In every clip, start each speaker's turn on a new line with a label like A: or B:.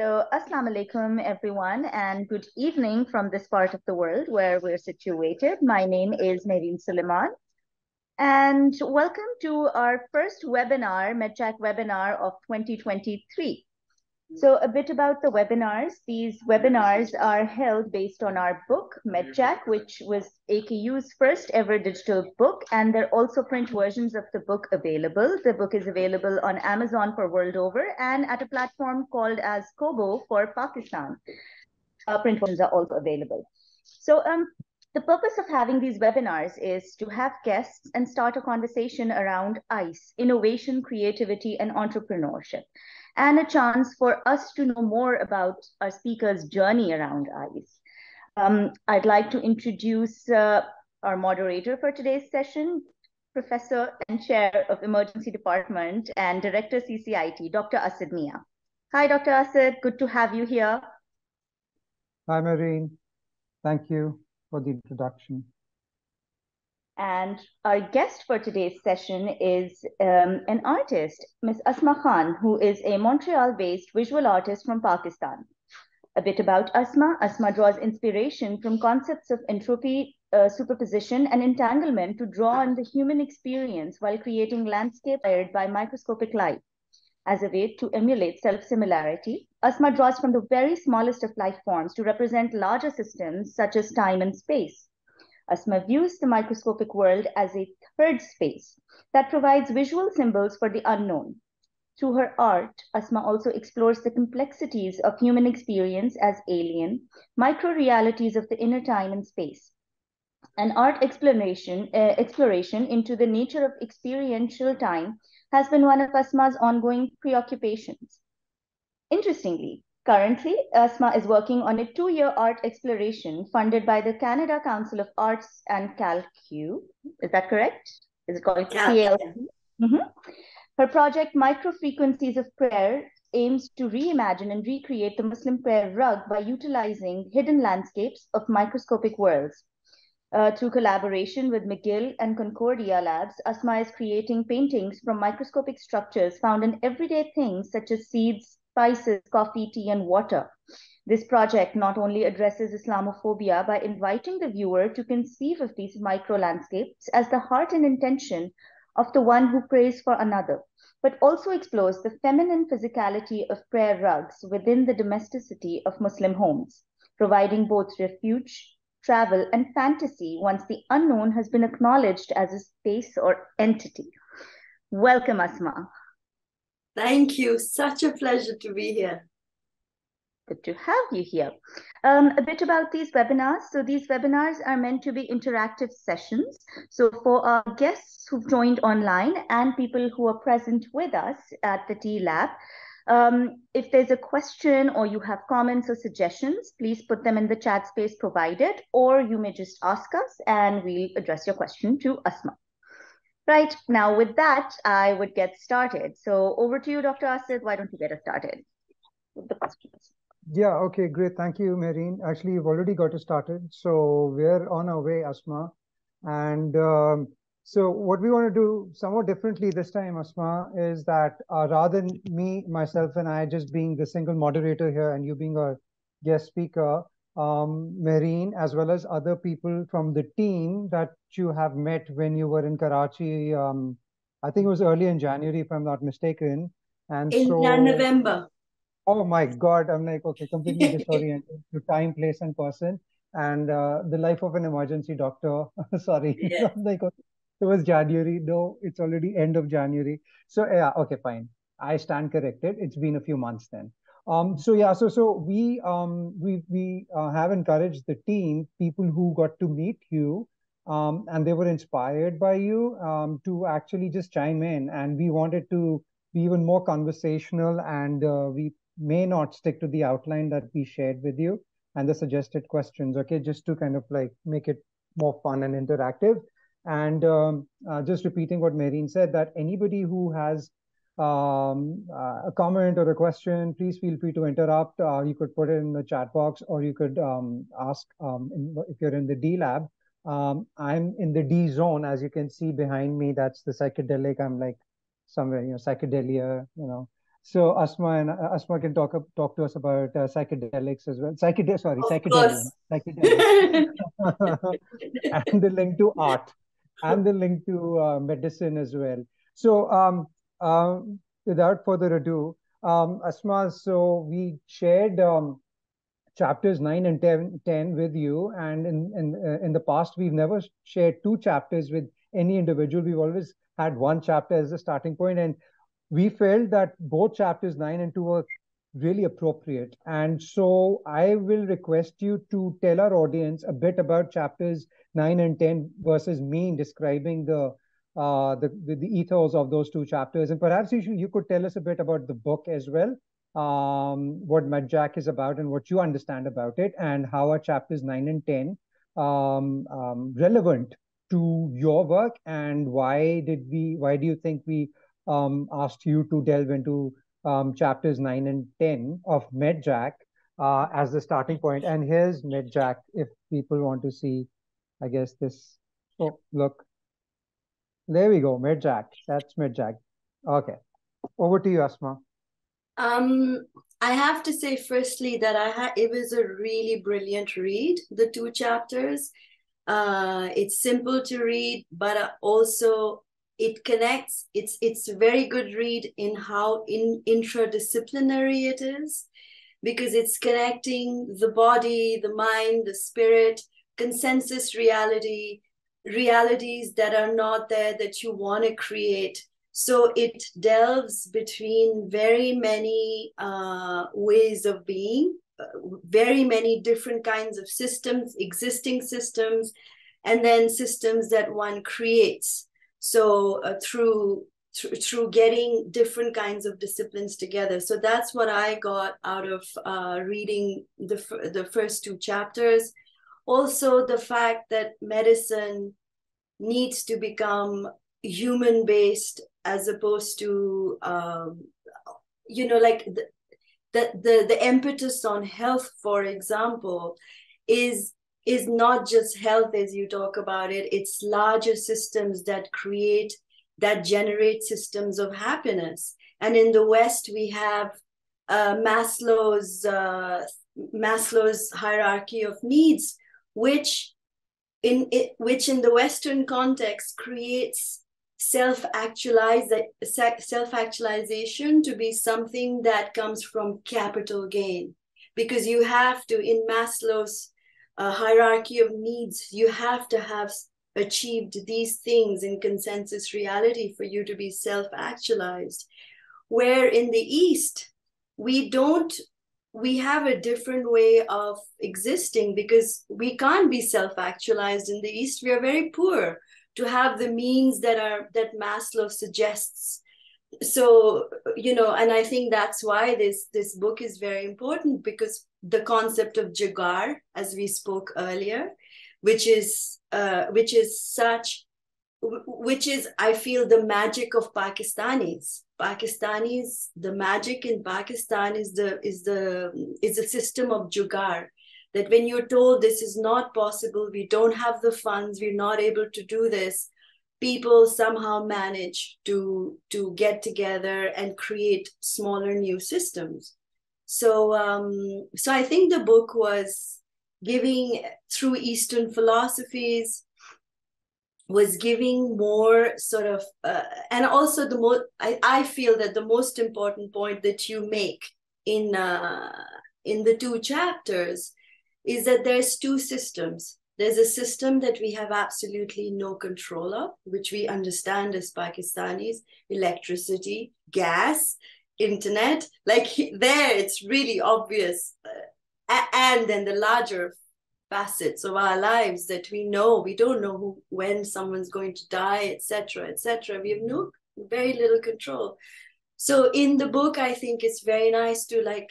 A: So, Assalamu alaikum, everyone, and good evening from this part of the world where we're situated. My name is Mehreen Suleiman, and welcome to our first webinar, MedJack webinar of 2023. So a bit about the webinars. These webinars are held based on our book, MedJack, which was AKU's first ever digital book. And there are also print versions of the book available. The book is available on Amazon for world over and at a platform called as Kobo for Pakistan. Uh, print versions are also available. So um, the purpose of having these webinars is to have guests and start a conversation around ICE, innovation, creativity, and entrepreneurship and a chance for us to know more about our speaker's journey around ICE. Um, I'd like to introduce uh, our moderator for today's session, Professor and Chair of Emergency Department and Director CCIT, Dr. Asad Mian. Hi, Dr. Asad, good to have you here.
B: Hi, Mehreen. Thank you for the introduction.
A: And our guest for today's session is um, an artist, Ms. Asma Khan, who is a Montreal based visual artist from Pakistan. A bit about Asma Asma draws inspiration from concepts of entropy, uh, superposition, and entanglement to draw on the human experience while creating landscape inspired by microscopic light. As a way to emulate self similarity, Asma draws from the very smallest of life forms to represent larger systems such as time and space. Asma views the microscopic world as a third space that provides visual symbols for the unknown. Through her art, Asma also explores the complexities of human experience as alien, micro realities of the inner time and space. An art exploration, uh, exploration into the nature of experiential time has been one of Asma's ongoing preoccupations. Interestingly, Currently, Asma is working on a two-year art exploration funded by the Canada Council of Arts and CalQ. Is that correct? Is it called yeah. CLQ? Mm -hmm. Her project, Microfrequencies of Prayer, aims to reimagine and recreate the Muslim prayer rug by utilizing hidden landscapes of microscopic worlds. Uh, through collaboration with McGill and Concordia Labs, Asma is creating paintings from microscopic structures found in everyday things such as seeds, spices, coffee, tea, and water. This project not only addresses Islamophobia by inviting the viewer to conceive of these micro landscapes as the heart and intention of the one who prays for another, but also explores the feminine physicality of prayer rugs within the domesticity of Muslim homes, providing both refuge, travel, and fantasy once the unknown has been acknowledged as a space or entity. Welcome, Asma.
C: Thank you. Such a pleasure to be here.
A: Good to have you here. Um, a bit about these webinars. So these webinars are meant to be interactive sessions. So for our guests who've joined online and people who are present with us at the T Lab, um, if there's a question or you have comments or suggestions, please put them in the chat space provided, or you may just ask us and we'll address your question to Asma. Right, now with that, I would get started. So over to you, Dr. Asad. Why don't you get us started with the questions?
B: Yeah, okay, great. Thank you, Mehreen. Actually, you've already got us started. So we're on our way, Asma. And um, so what we want to do somewhat differently this time, Asma, is that uh, rather than me, myself, and I just being the single moderator here and you being a guest speaker, um, Mehreen, as well as other people from the team that you have met when you were in Karachi. Um, I think it was early in January, if I'm not mistaken.
C: And in so, November.
B: Oh my God! I'm like, okay, completely disoriented to time, place, and person, and uh, the life of an emergency doctor. Sorry, yeah. like okay, it was January. No, it's already end of January. So yeah, okay, fine. I stand corrected. It's been a few months then. Um, so yeah, so so we um, we we uh, have encouraged the team, people who got to meet you, um, and they were inspired by you um, to actually just chime in, and we wanted to be even more conversational, and uh, we may not stick to the outline that we shared with you and the suggested questions. Okay, just to kind of like make it more fun and interactive. And um, uh, just repeating what Mehreen said, that anybody who has um, uh, a comment or a question, please feel free to interrupt. Uh, you could put it in the chat box or you could um, ask um, in, if you're in the D lab. Um, I'm in the D zone, as you can see behind me. That's the psychedelic. I'm like somewhere, you know, psychedelia, you know, so Asma and uh, Asma can talk talk to us about uh, psychedelics as well. Psychedelics, sorry, psychedelics, and the link to art, and the link to uh, medicine as well. So, um, uh, without further ado, um, Asma, so we shared um, chapters 9 and 10, 10 with you, and in in uh, in the past we've never shared two chapters with any individual. We've always had one chapter as a starting point, and we felt that both chapters 9 and 2 were really appropriate. And so I will request you to tell our audience a bit about chapters 9 and 10 versus me in describing the uh, the, the, the ethos of those two chapters. And perhaps you, should, you could tell us a bit about the book as well, um, what MedJack is about and what you understand about it, and how are chapters 9 and 10 um, um, relevant to your work, and why did we, why do you think we um, asked you to delve into um, chapters 9 and 10 of MedJack uh, as the starting point. And here's MedJack if people want to see, I guess, this. Oh, look. There we go, MedJack. That's MedJack. Okay. Over to you, Asma.
C: Um, I have to say, firstly, that I had it was a really brilliant read. The two chapters. Uh, it's simple to read, but also it connects it's it's a very good read in how in intradisciplinary it is because it's connecting the body the mind the spirit consensus reality realities that are not there that you want to create. So it delves between very many uh, ways of being uh, very many different kinds of systems existing systems and then systems that one creates. So uh, through th- through getting different kinds of disciplines together. So that's what i got out of uh, reading the, f- the first two chapters. Also the fact that medicine needs to become human based as opposed to um, you know like the, the the the impetus on health for example is is not just health as you talk about it it's larger systems that create that generate systems of happiness. And in the west we have uh, maslow's uh, maslow's hierarchy of needs which in it, which in the western context creates self actualize self actualization to be something that comes from capital gain because you have to in maslow's a hierarchy of needs. You have to have achieved these things in consensus reality for you to be self actualized. Where in the East, we don't, we have a different way of existing because we can't be self actualized in the East. We are very poor to have the means that are that Maslow suggests so you know and i think that's why this this book is very important because the concept of jugaad as we spoke earlier which is uh, which is such which is i feel the magic of pakistanis. Pakistanis the magic in pakistan is the is the is a system of jugaad. That when you're told this is not possible we don't have the funds we're not able to do this people somehow manage to to get together and create smaller new systems. So um, so I think the book was giving through Eastern philosophies was giving more sort of uh, and also the most I, I feel that the most important point that you make in uh, in the two chapters is that there's two systems. There's a system that we have absolutely no control of which we understand as pakistanis electricity gas internet. Like there it's really obvious uh, and then the larger facets of our lives that we know. We don't know who when someone's going to die etc etc we have no very little control. So in the book i think it's very nice to like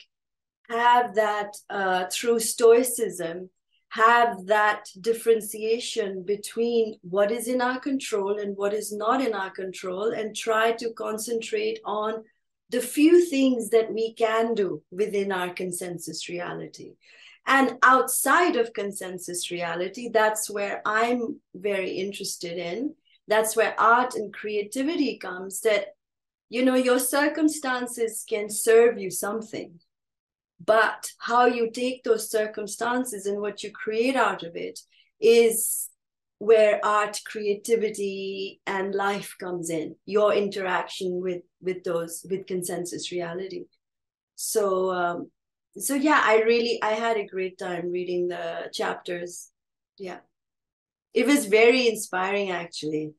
C: have that uh, through stoicism have that differentiation between what is in our control and what is not in our control and try to concentrate on the few things that we can do within our consensus reality. And outside of consensus reality, that's where I'm very interested in. That's where art and creativity comes that you know your circumstances can serve you something but how you take those circumstances and what you create out of it is where art creativity and life comes in your interaction with with those with consensus reality so um so yeah i really i had a great time reading the chapters. Yeah. It was very inspiring actually.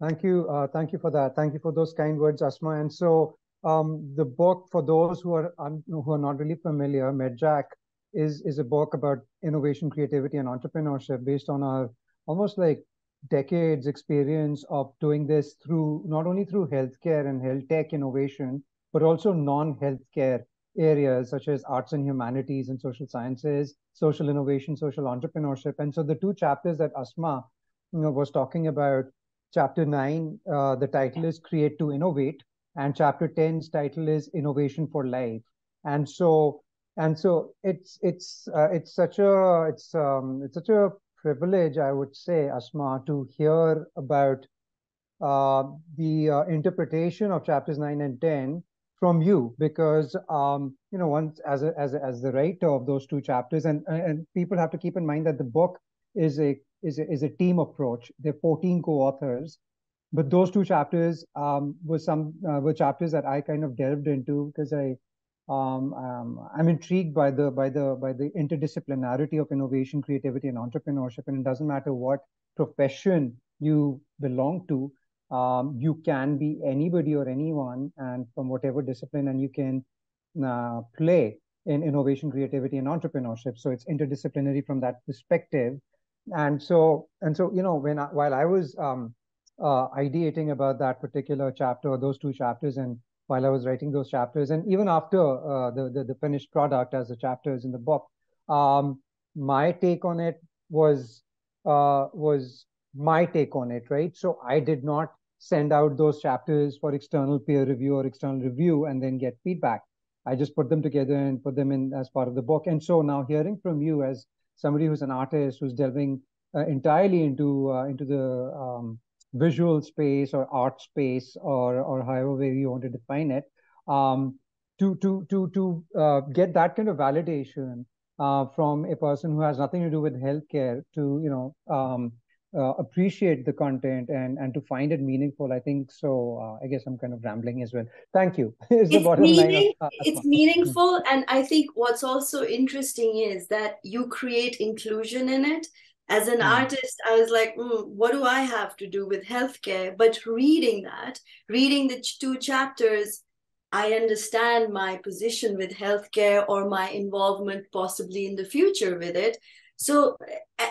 B: Thank you uh, thank you for that. Thank you for those kind words asma. And so um, the book for those who are who are not really familiar medjack is is a book about innovation creativity and entrepreneurship based on our almost like decades experience of doing this through not only through healthcare and health tech innovation but also non-healthcare areas such as arts and humanities and social sciences, social innovation, social entrepreneurship. And so the two chapters that Asma you know, was talking about, chapter nine, uh, the title is Create to Innovate, and chapter 10's title is Innovation for Life. And so and so it's it's uh, it's such a it's um it's such a privilege, I would say, Asma, to hear about uh, the uh, interpretation of chapters nine and ten from you because um, you know once as a, as a, as the writer of those two chapters and and people have to keep in mind that the book is a is a, is a team approach there are 14 co-authors but those two chapters um, were some uh, were chapters that I kind of delved into because I um, um, I'm intrigued by the by the by the interdisciplinarity of innovation, creativity, and entrepreneurship. And it doesn't matter what profession you belong to, um, you can be anybody or anyone and from whatever discipline and you can uh, play in innovation creativity and entrepreneurship. So it's interdisciplinary from that perspective. And so and so you know when I, while i was um, uh, ideating about that particular chapter those two chapters and while i was writing those chapters and even after uh, the, the, the finished product as the chapters in the book um, my take on it was uh, was my take on it, right? So I did not send out those chapters for external peer review or external review and then get feedback. I just put them together and put them in as part of the book. And so now hearing from you as somebody who's an artist who's delving uh, entirely into uh, into the um, visual space or art space or or however way you want to define it, um, to to to to uh, get that kind of validation uh, from a person who has nothing to do with healthcare to you know um, uh, appreciate the content and and to find it meaningful i think so uh, i guess i'm kind of rambling as well. Thank you.
C: It's, meaning, of, uh, it's meaningful and i think what's also interesting is that you create inclusion in it. As an mm. artist i was like mm, what do i have to do with healthcare? But reading that reading the two chapters I understand my position with healthcare or my involvement possibly in the future with it. So,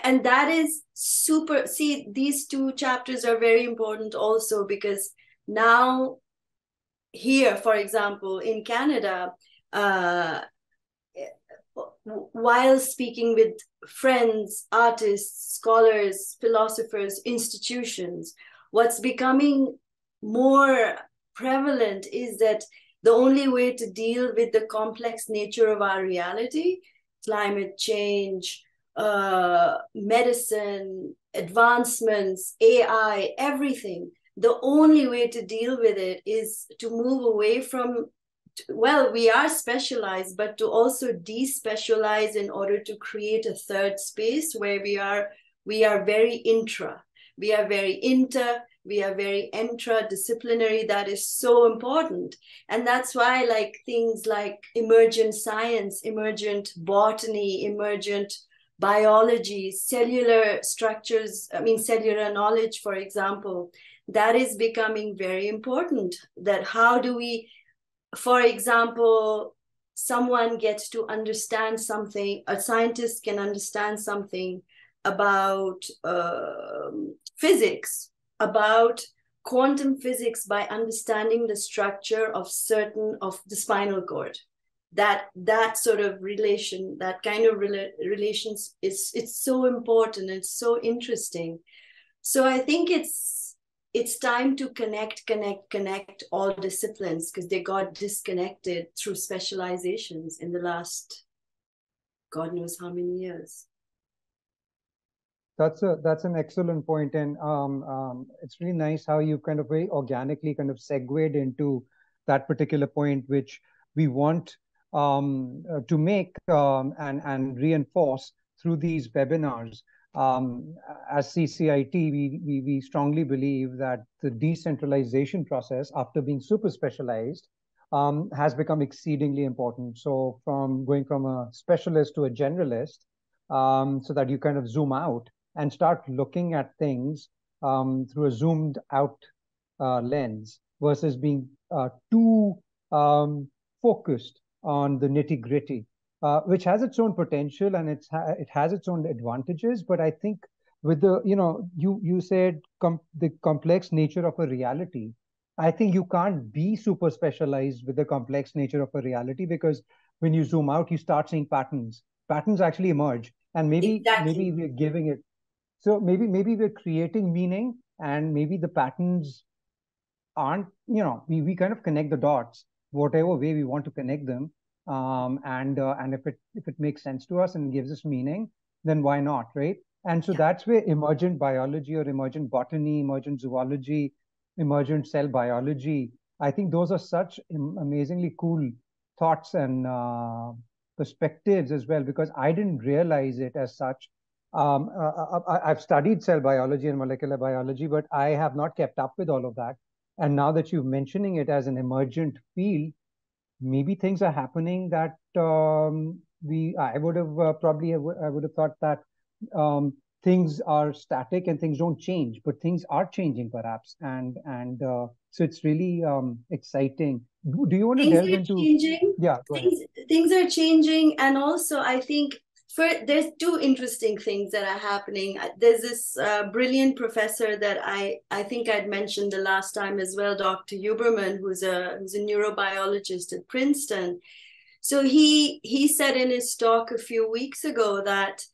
C: and that is super. See, these two chapters are very important also because now, here, for example, in Canada, uh, while speaking with friends, artists, scholars, philosophers, institutions, what's becoming more prevalent is that the only way to deal with the complex nature of our reality, climate change, uh, medicine, advancements, AI, everything. The only way to deal with it is to move away from, well, we are specialized, but to also despecialize in order to create a third space where we are we are very intra, we are very inter, we are very intra-disciplinary. That is so important. And that's why like things like emergent science emergent botany emergent biology, cellular structures, I mean, cellular knowledge, for example, that is becoming very important. That how do we, for example, someone gets to understand something, a scientist can understand something about uh, physics, about quantum physics by understanding the structure of certain of the spinal cord that that sort of relation that kind of rela- relations is it's so important it's so interesting. So i think it's it's time to connect connect connect all disciplines because they got disconnected through specializations in the last god knows how many years.
B: That's a that's an excellent point, and um, um, it's really nice how you kind of very organically kind of segued into that particular point, which we want um, uh, to make um, and and reinforce through these webinars. Um, as CCIT, we, we we strongly believe that the decentralization process, after being super specialized, um, has become exceedingly important. So from going from a specialist to a generalist, um, so that you kind of zoom out and start looking at things um, through a zoomed out uh, lens versus being uh, too focused on the nitty gritty, uh, which has its own potential and it's ha it has its own advantages. But I think with the you know you you said com the complex nature of a reality. I think you can't be super specialized with the complex nature of a reality because when you zoom out, you start seeing patterns. Patterns actually emerge, and maybe exactly. maybe we're giving it so maybe maybe we're creating meaning, and maybe the patterns aren't. You know, we we kind of connect the dots whatever way we want to connect them. Um, and uh, and if it if it makes sense to us and gives us meaning, then why not, right? And so yeah. that's where emergent biology or emergent botany, emergent zoology, emergent cell biology. I think those are such amazingly cool thoughts and uh, perspectives as well because I didn't realize it as such um, uh, uh, uh I've studied cell biology and molecular biology, but I have not kept up with all of that. And now that you're mentioning it as an emergent field, maybe things are happening that um, we I would have uh, probably I would have thought that um, things are static and things don't change, but things are changing perhaps, and and uh, so it's really um, exciting. Do, do you want to things delve into?
C: Changing.
B: Yeah,
C: things things are changing, and also I think for there's two interesting things that are happening. Uh, there's this uh, brilliant professor that i i think i'd mentioned the last time as well dr huberman who's a who's a neurobiologist at princeton. So he he said in his talk a few weeks ago that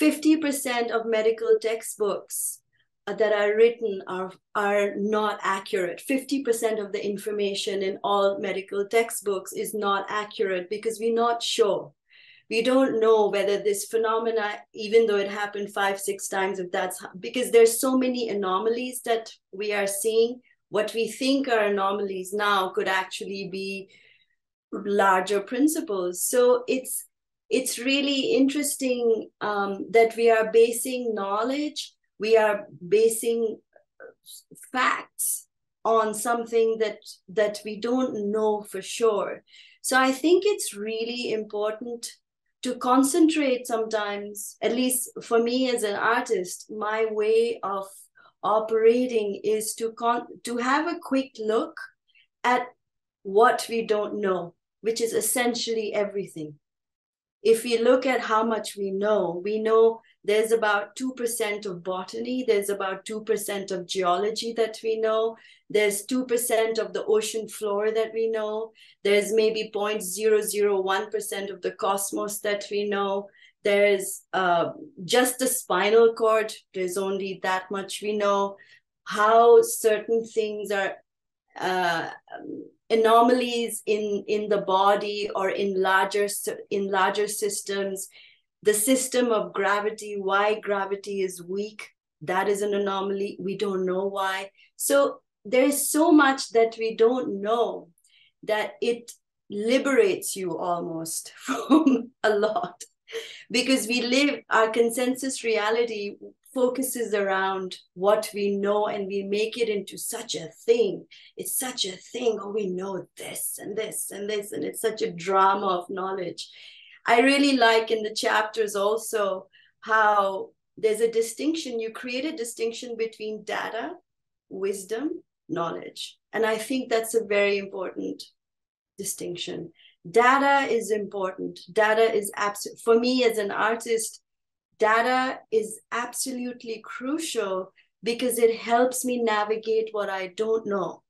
C: 50% of medical textbooks uh, that are written are are not accurate. 50% of the information in all medical textbooks is not accurate because we're not sure we don't know whether this phenomena even though it happened five six times if that's because there's so many anomalies that we are seeing. What we think are anomalies now could actually be larger principles. So it's it's really interesting um, that we are basing knowledge we are basing facts on something that that we don't know for sure. So i think it's really important to concentrate sometimes, at least for me as an artist, my way of operating is to con to have a quick look at what we don't know, which is essentially everything. If we look at how much we know, we know there's about 2% of botany, there's about 2% of geology that we know, there's 2% of the ocean floor that we know, there's maybe 0.001% of the cosmos that we know, there's uh, just the spinal cord, there's only that much we know, how certain things are uh, anomalies in in the body or in larger in larger systems the system of gravity, why gravity is weak, that is an anomaly. We don't know why. So there is so much that we don't know that it liberates you almost from a lot because we live our consensus reality focuses around what we know and we make it into such a thing it's such a thing oh we know this and this and this and it's such a drama of knowledge I really like in the chapters also how there's a distinction. You create a distinction between data, wisdom, knowledge. And I think that's a very important distinction. Data is important. Data is absolute. For me as an artist, data is absolutely crucial because it helps me navigate what I don't know.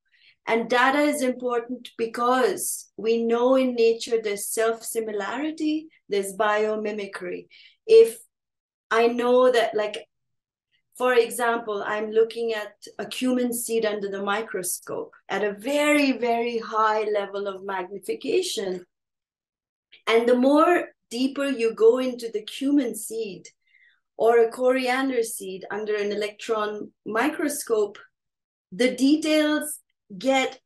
C: And data is important because we know in nature there's self similarity, there's biomimicry. If I know that, like, for example, I'm looking at a cumin seed under the microscope at a very, very high level of magnification. And the more deeper you go into the cumin seed, or a coriander seed under an electron microscope, the details get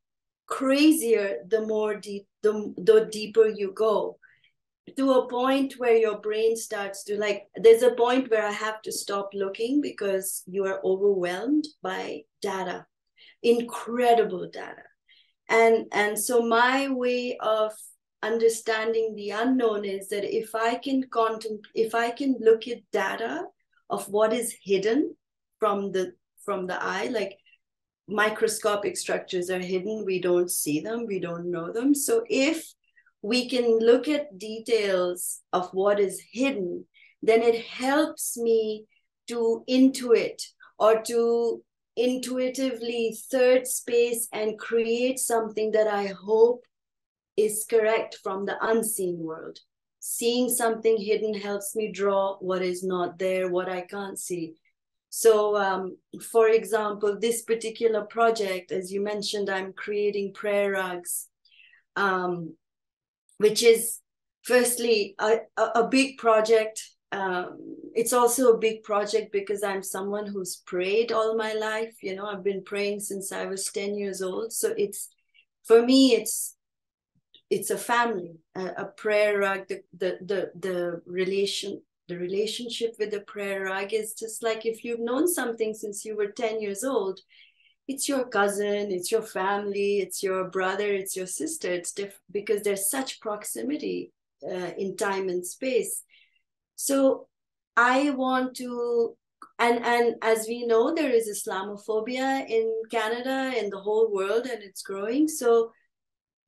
C: crazier the more deep the, the deeper you go to a point where your brain starts to like there's a point where i have to stop looking because you are overwhelmed by data incredible data. And and so my way of understanding the unknown is that if i can contemplate if i can look at data of what is hidden from the from the eye like microscopic structures are hidden. We don't see them. We don't know them. So if we can look at details of what is hidden then it helps me to intuit or to intuitively third space and create something that i hope is correct from the unseen world. Seeing something hidden helps me draw what is not there what i can't see so, um, for example, this particular project, as you mentioned, I'm creating prayer rugs, um, which is firstly a, a big project. Um, it's also a big project because I'm someone who's prayed all my life. You know, I've been praying since I was 10 years old. So it's, for me, it's it's a family, a, a prayer rug, the, the the the relation the relationship with the prayer rug is just like if you've known something since you were 10 years old it's your cousin it's your family it's your brother it's your sister. It's different because there's such proximity uh, in time and space. So i want to and and as we know there is islamophobia in canada in the whole world and it's growing. So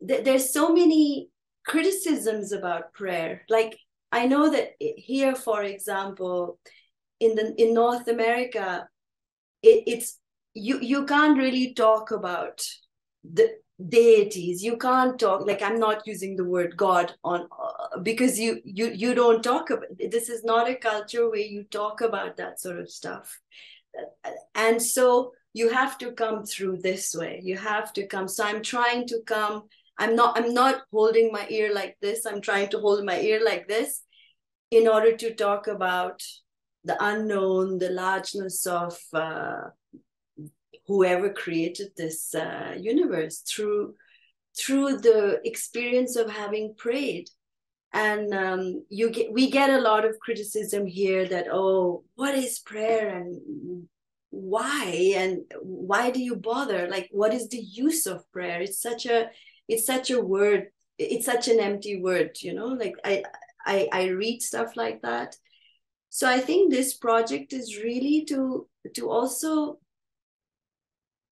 C: th- there's so many criticisms about prayer. Like I know that here, for example, in the in North America, it, it's you you can't really talk about the deities. You can't talk like i'm not using the word god on uh, because you you you don't talk about this is not a culture where you talk about that sort of stuff. And so you have to come through this way. You have to come. So i'm trying to come i'm not i'm not holding my ear like this. I'm trying to hold my ear like this in order to talk about the unknown the largeness of uh, whoever created this uh, universe through through the experience of having prayed. And um, you get we get a lot of criticism here that oh what is prayer and why? And why do you bother? Like what is the use of prayer? It's such a it's such a word it's such an empty word you know like i i i read stuff like that. So i think this project is really to to also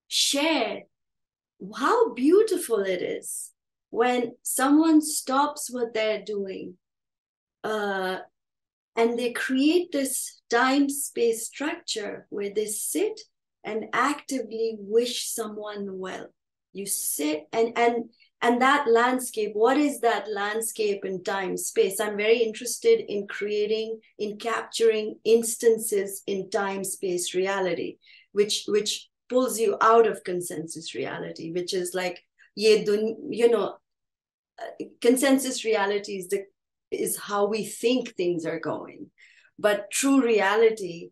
C: share how beautiful it is when someone stops what they're doing uh, and they create this time space structure where they sit and actively wish someone well. You sit and and and that landscape what is that landscape in time space? I'm very interested in creating in capturing instances in time space reality which which pulls you out of consensus reality which is like you know uh, consensus reality is the is how we think things are going. But true reality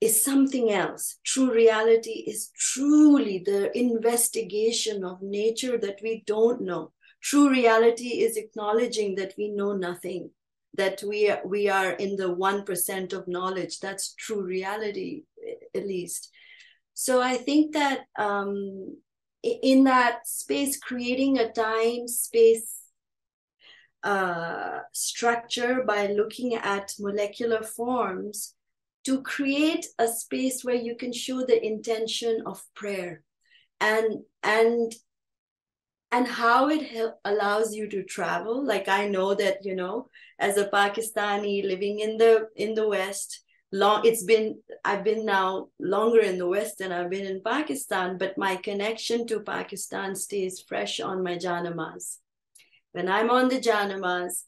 C: is something else. True reality is truly the investigation of nature that we don't know. True reality is acknowledging that we know nothing, that we are, we are in the 1% of knowledge. That's true reality, at least. So I think that um, in that space, creating a time space uh, structure by looking at molecular forms to create a space where you can show the intention of prayer and and and how it help, allows you to travel. Like i know that you know as a pakistani living in the in the west long it's been i've been now longer in the west than i've been in pakistan but my connection to pakistan stays fresh on my janamas. When i'm on the janamas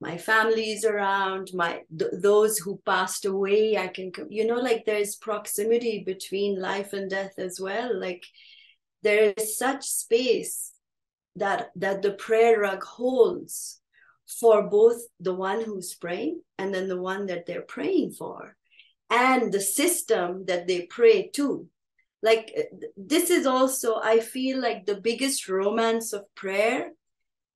C: my family is around my th- those who passed away i can you know like there's proximity between life and death as well. Like there is such space that that the prayer rug holds for both the one who's praying and then the one that they're praying for and the system that they pray to. Like this is also i feel like the biggest romance of prayer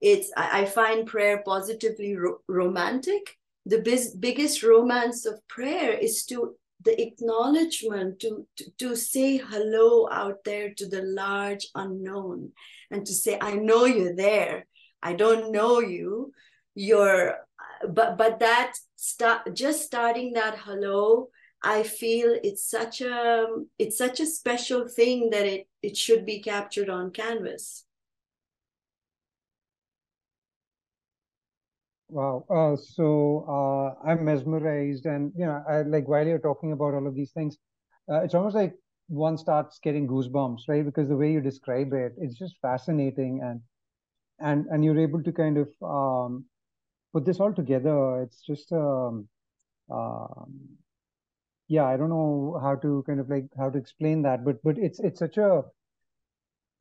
C: it's i, I find prayer positively ro- romantic. The biggest romance of prayer is to the acknowledgement to, to to say hello out there to the large unknown and to say i know you're there. I don't know you. You're but but that start just starting that hello i feel it's such a it's such a special thing that it it should be captured on canvas
B: Wow. Uh, so uh, I'm mesmerized, and you know, I, like while you're talking about all of these things, uh, it's almost like one starts getting goosebumps, right? Because the way you describe it, it's just fascinating, and and and you're able to kind of um, put this all together. It's just um, um, yeah, I don't know how to kind of like how to explain that, but but it's it's such a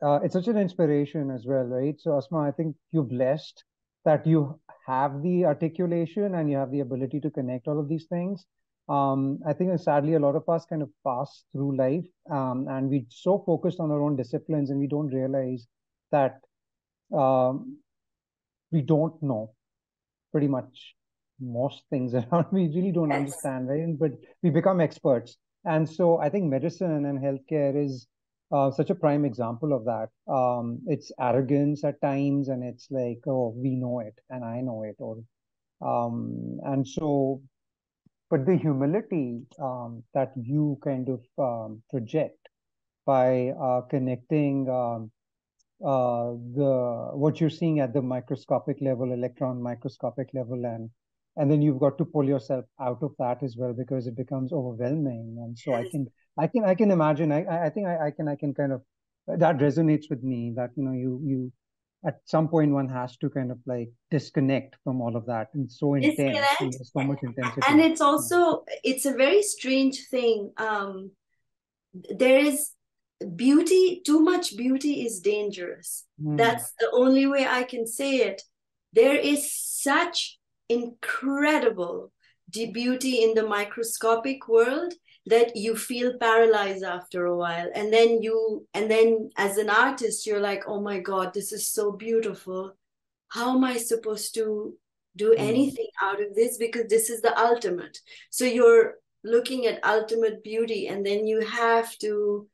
B: uh, it's such an inspiration as well, right? So Asma, I think you're blessed that you have the articulation and you have the ability to connect all of these things. Um, I think sadly a lot of us kind of pass through life um, and we're so focused on our own disciplines and we don't realize that um, we don't know pretty much most things around. We really don't yes. understand, right? But we become experts. And so I think medicine and healthcare is uh, such a prime example of that. Um, it's arrogance at times, and it's like, oh, we know it, and I know it, or um, and so, but the humility um, that you kind of um, project by uh, connecting um, uh, the what you're seeing at the microscopic level, electron microscopic level, and and then you've got to pull yourself out of that as well because it becomes overwhelming. And so I think I can I can imagine. I I think I, I can I can kind of that resonates with me. That you know you you at some point one has to kind of like disconnect from all of that and so intense so much intensity
C: and it's also it's a very strange thing um there is beauty too much beauty is dangerous mm. that's the only way i can say it there is such incredible beauty in the microscopic world that you feel paralyzed after a while. And then you and then as an artist you're like oh my god this is so beautiful. How am i supposed to do hmm. anything out of this? Because this is the ultimate. So you're looking at ultimate beauty and then you have to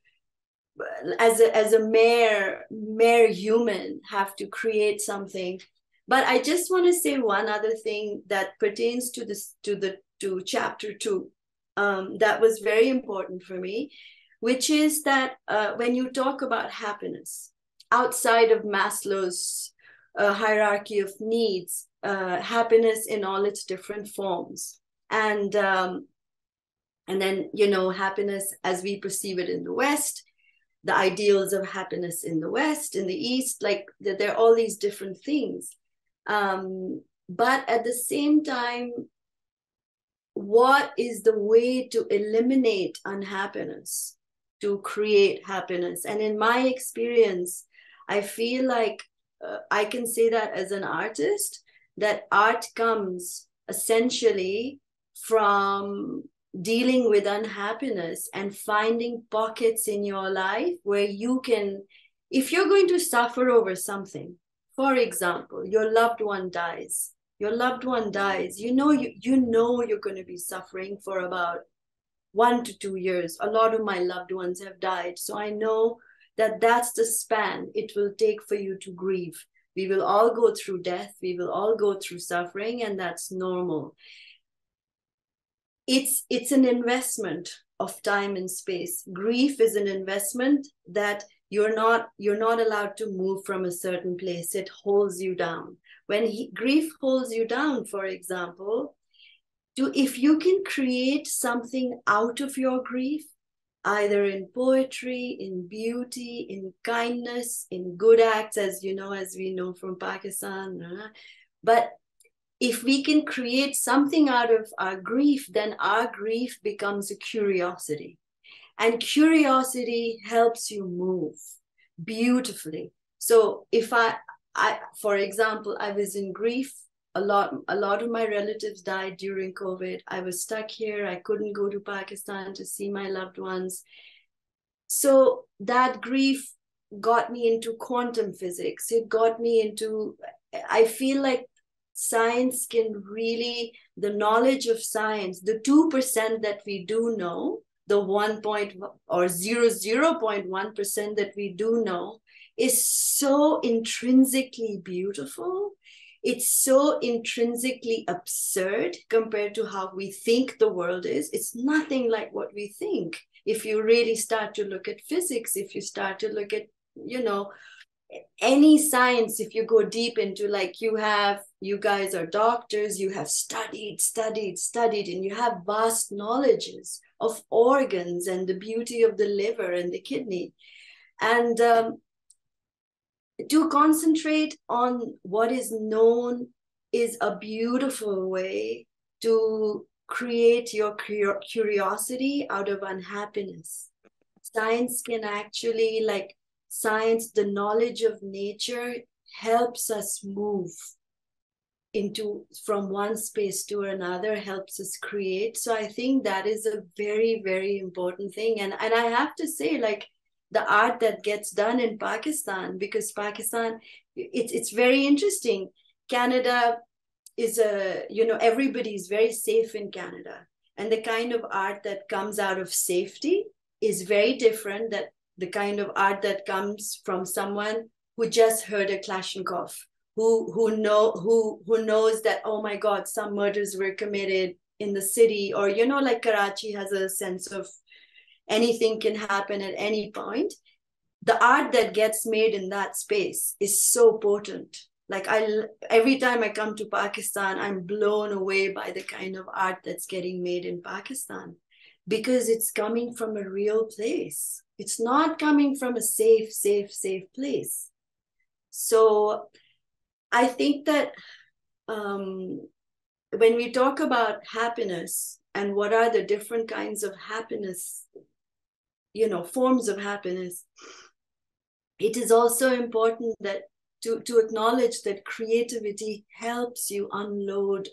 C: as a as a mere mere human have to create something. But i just want to say one other thing that pertains to this to the to chapter 2 um, that was very important for me, which is that uh, when you talk about happiness outside of Maslow's uh, hierarchy of needs, uh, happiness in all its different forms, and um, and then you know happiness as we perceive it in the West, the ideals of happiness in the West, in the East, like there are all these different things. Um, but at the same time, what is the way to eliminate unhappiness to create happiness? And in my experience i feel like uh, i can say that as an artist that art comes essentially from dealing with unhappiness and finding pockets in your life where you can if you're going to suffer over something for example your loved one dies your loved one dies you know you, you know you're going to be suffering for about one to two years. A lot of my loved ones have died so i know that that's the span it will take for you to grieve. We will all go through death we will all go through suffering and that's normal. It's it's an investment of time and space. Grief is an investment that you're not you're not allowed to move from a certain place. It holds you down. When he, grief holds you down for example to if you can create something out of your grief either in poetry in beauty in kindness in good acts as you know as we know from pakistan uh, but if we can create something out of our grief then our grief becomes a curiosity and curiosity helps you move beautifully. So if i I, for example, I was in grief a lot a lot of my relatives died during covid. I was stuck here. I couldn't go to pakistan to see my loved ones. So that grief got me into quantum physics. It got me into i feel like science can really the knowledge of science the 2% that we do know the 1 point or 0 0.1% that we do know is so intrinsically beautiful. It's so intrinsically absurd compared to how we think the world is. It's nothing like what we think. If you really start to look at physics if you start to look at you know any science if you go deep into like you have you guys are doctors you have studied studied studied and you have vast knowledges of organs and the beauty of the liver and the kidney. And um, to concentrate on what is known is a beautiful way to create your curiosity out of unhappiness. Science can actually like science, the knowledge of nature helps us move into from one space to another helps us create. So i think that is a very very important thing. And and i have to say like the art that gets done in pakistan because pakistan it's it's very interesting. Canada is a you know everybody is very safe in canada. And the kind of art that comes out of safety is very different that the kind of art that comes from someone who just heard a Kalashnikov, who who know who who knows that oh my God, some murders were committed in the city, or you know, like Karachi has a sense of anything can happen at any point. The art that gets made in that space is so potent. Like I, every time I come to Pakistan, I'm blown away by the kind of art that's getting made in Pakistan because it's coming from a real place it's not coming from a safe, safe, safe place. So I think that um, when we talk about happiness and what are the different kinds of happiness, you know, forms of happiness, it is also important that to, to acknowledge that creativity helps you unload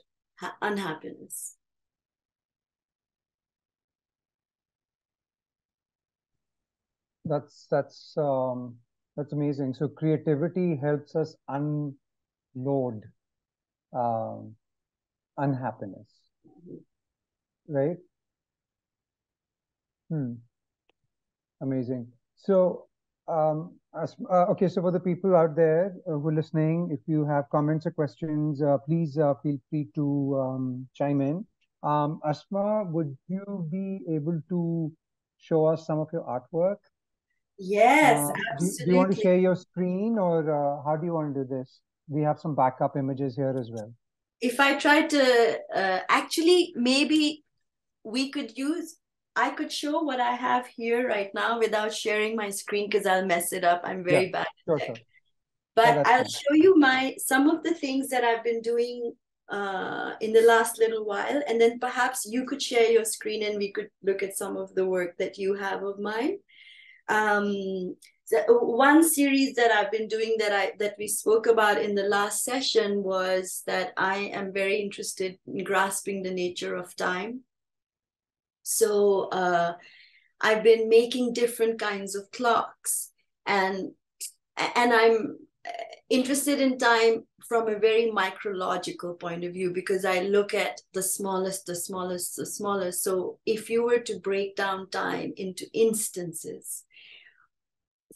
C: unhappiness.
B: that's that's um, that's amazing. So creativity helps us unload um, unhappiness, right? Hmm. Amazing. So, um, as, uh, okay. So for the people out there uh, who are listening, if you have comments or questions, uh, please uh, feel free to um, chime in. Um, Asma, would you be able to show us some of your artwork?
C: Yes, uh,
B: absolutely. Do, do, you want to share your screen or uh, how do you want to do this? We have some backup images here as well.
C: If I try to, uh, actually, maybe we could use, I could show what I have here right now without sharing my screen because I'll mess it up. I'm very yeah, bad. Sure, sure. But I'll fine. show you my some of the things that I've been doing uh, in the last little while, and then perhaps you could share your screen and we could look at some of the work that you have of mine um, one series that I've been doing that I that we spoke about in the last session was that I am very interested in grasping the nature of time. So uh, I've been making different kinds of clocks, and and I'm interested in time from a very micrological point of view because I look at the smallest, the smallest, the smallest. So if you were to break down time into instances,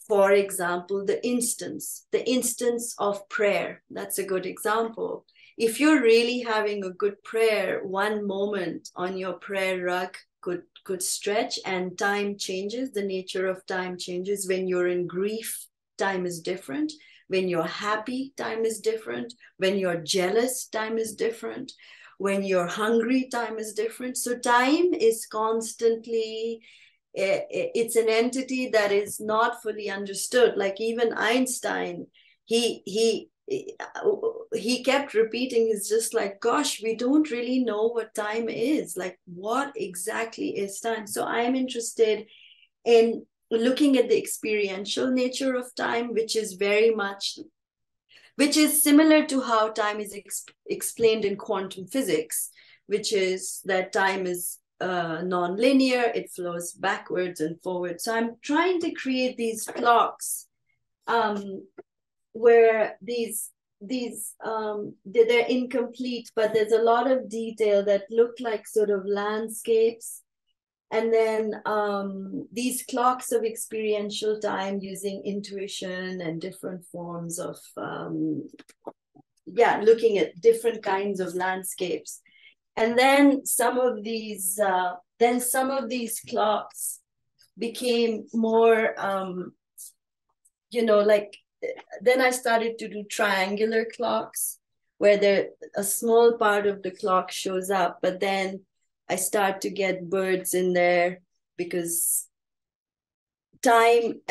C: for example, the instance, the instance of prayer. That's a good example. If you're really having a good prayer, one moment on your prayer rug could, could stretch and time changes. The nature of time changes. When you're in grief, time is different. When you're happy, time is different. When you're jealous, time is different. When you're hungry, time is different. So time is constantly Eh, eh, it's an entity that is not fully understood. Like even einstein he he eh, he kept repeating he's just like gosh we don't really know what time is. Like what exactly is time? So i'm interested in looking at the experiential nature of time which is very much which is similar to how time is ex- explained in quantum physics, which is that time is uh, non-linear, it flows backwards and forwards. So I'm trying to create these clocks um, where these these um, they're incomplete, but there's a lot of detail that look like sort of landscapes and then um, these clocks of experiential time using intuition and different forms of um, yeah looking at different kinds of landscapes and then some of these uh, then some of these clocks became more um, you know like then i started to do triangular clocks where there a small part of the clock shows up but then I start to get birds in there because time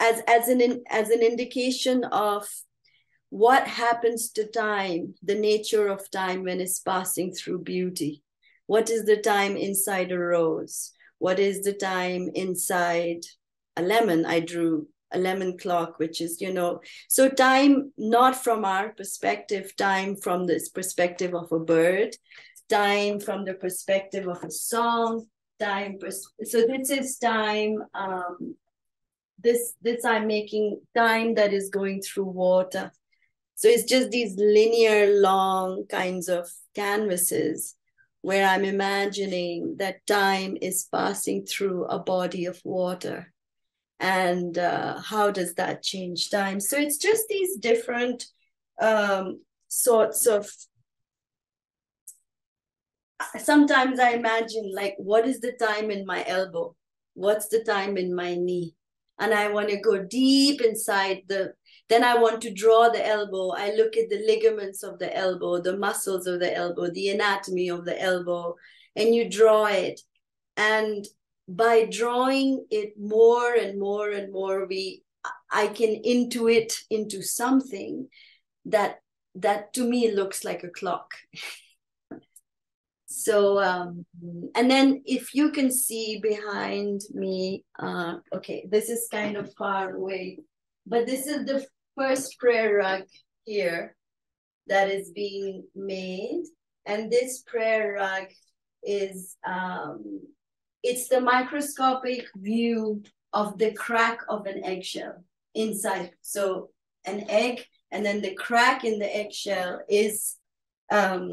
C: as as an as an indication of what happens to time, the nature of time when it's passing through beauty. What is the time inside a rose? What is the time inside a lemon? I drew a lemon clock, which is, you know, so time not from our perspective, time from this perspective of a bird, time from the perspective of a song time so this is time um this this i'm making time that is going through water so it's just these linear long kinds of canvases where i'm imagining that time is passing through a body of water and uh, how does that change time so it's just these different um, sorts of sometimes I imagine like what is the time in my elbow? What's the time in my knee? And I want to go deep inside the then I want to draw the elbow. I look at the ligaments of the elbow, the muscles of the elbow, the anatomy of the elbow, and you draw it. And by drawing it more and more and more, we I can intuit into something that that to me looks like a clock. So, um, and then if you can see behind me, uh, okay, this is kind of far away, but this is the first prayer rug here that is being made. And this prayer rug is, um, it's the microscopic view of the crack of an eggshell inside. So an egg, and then the crack in the eggshell is um,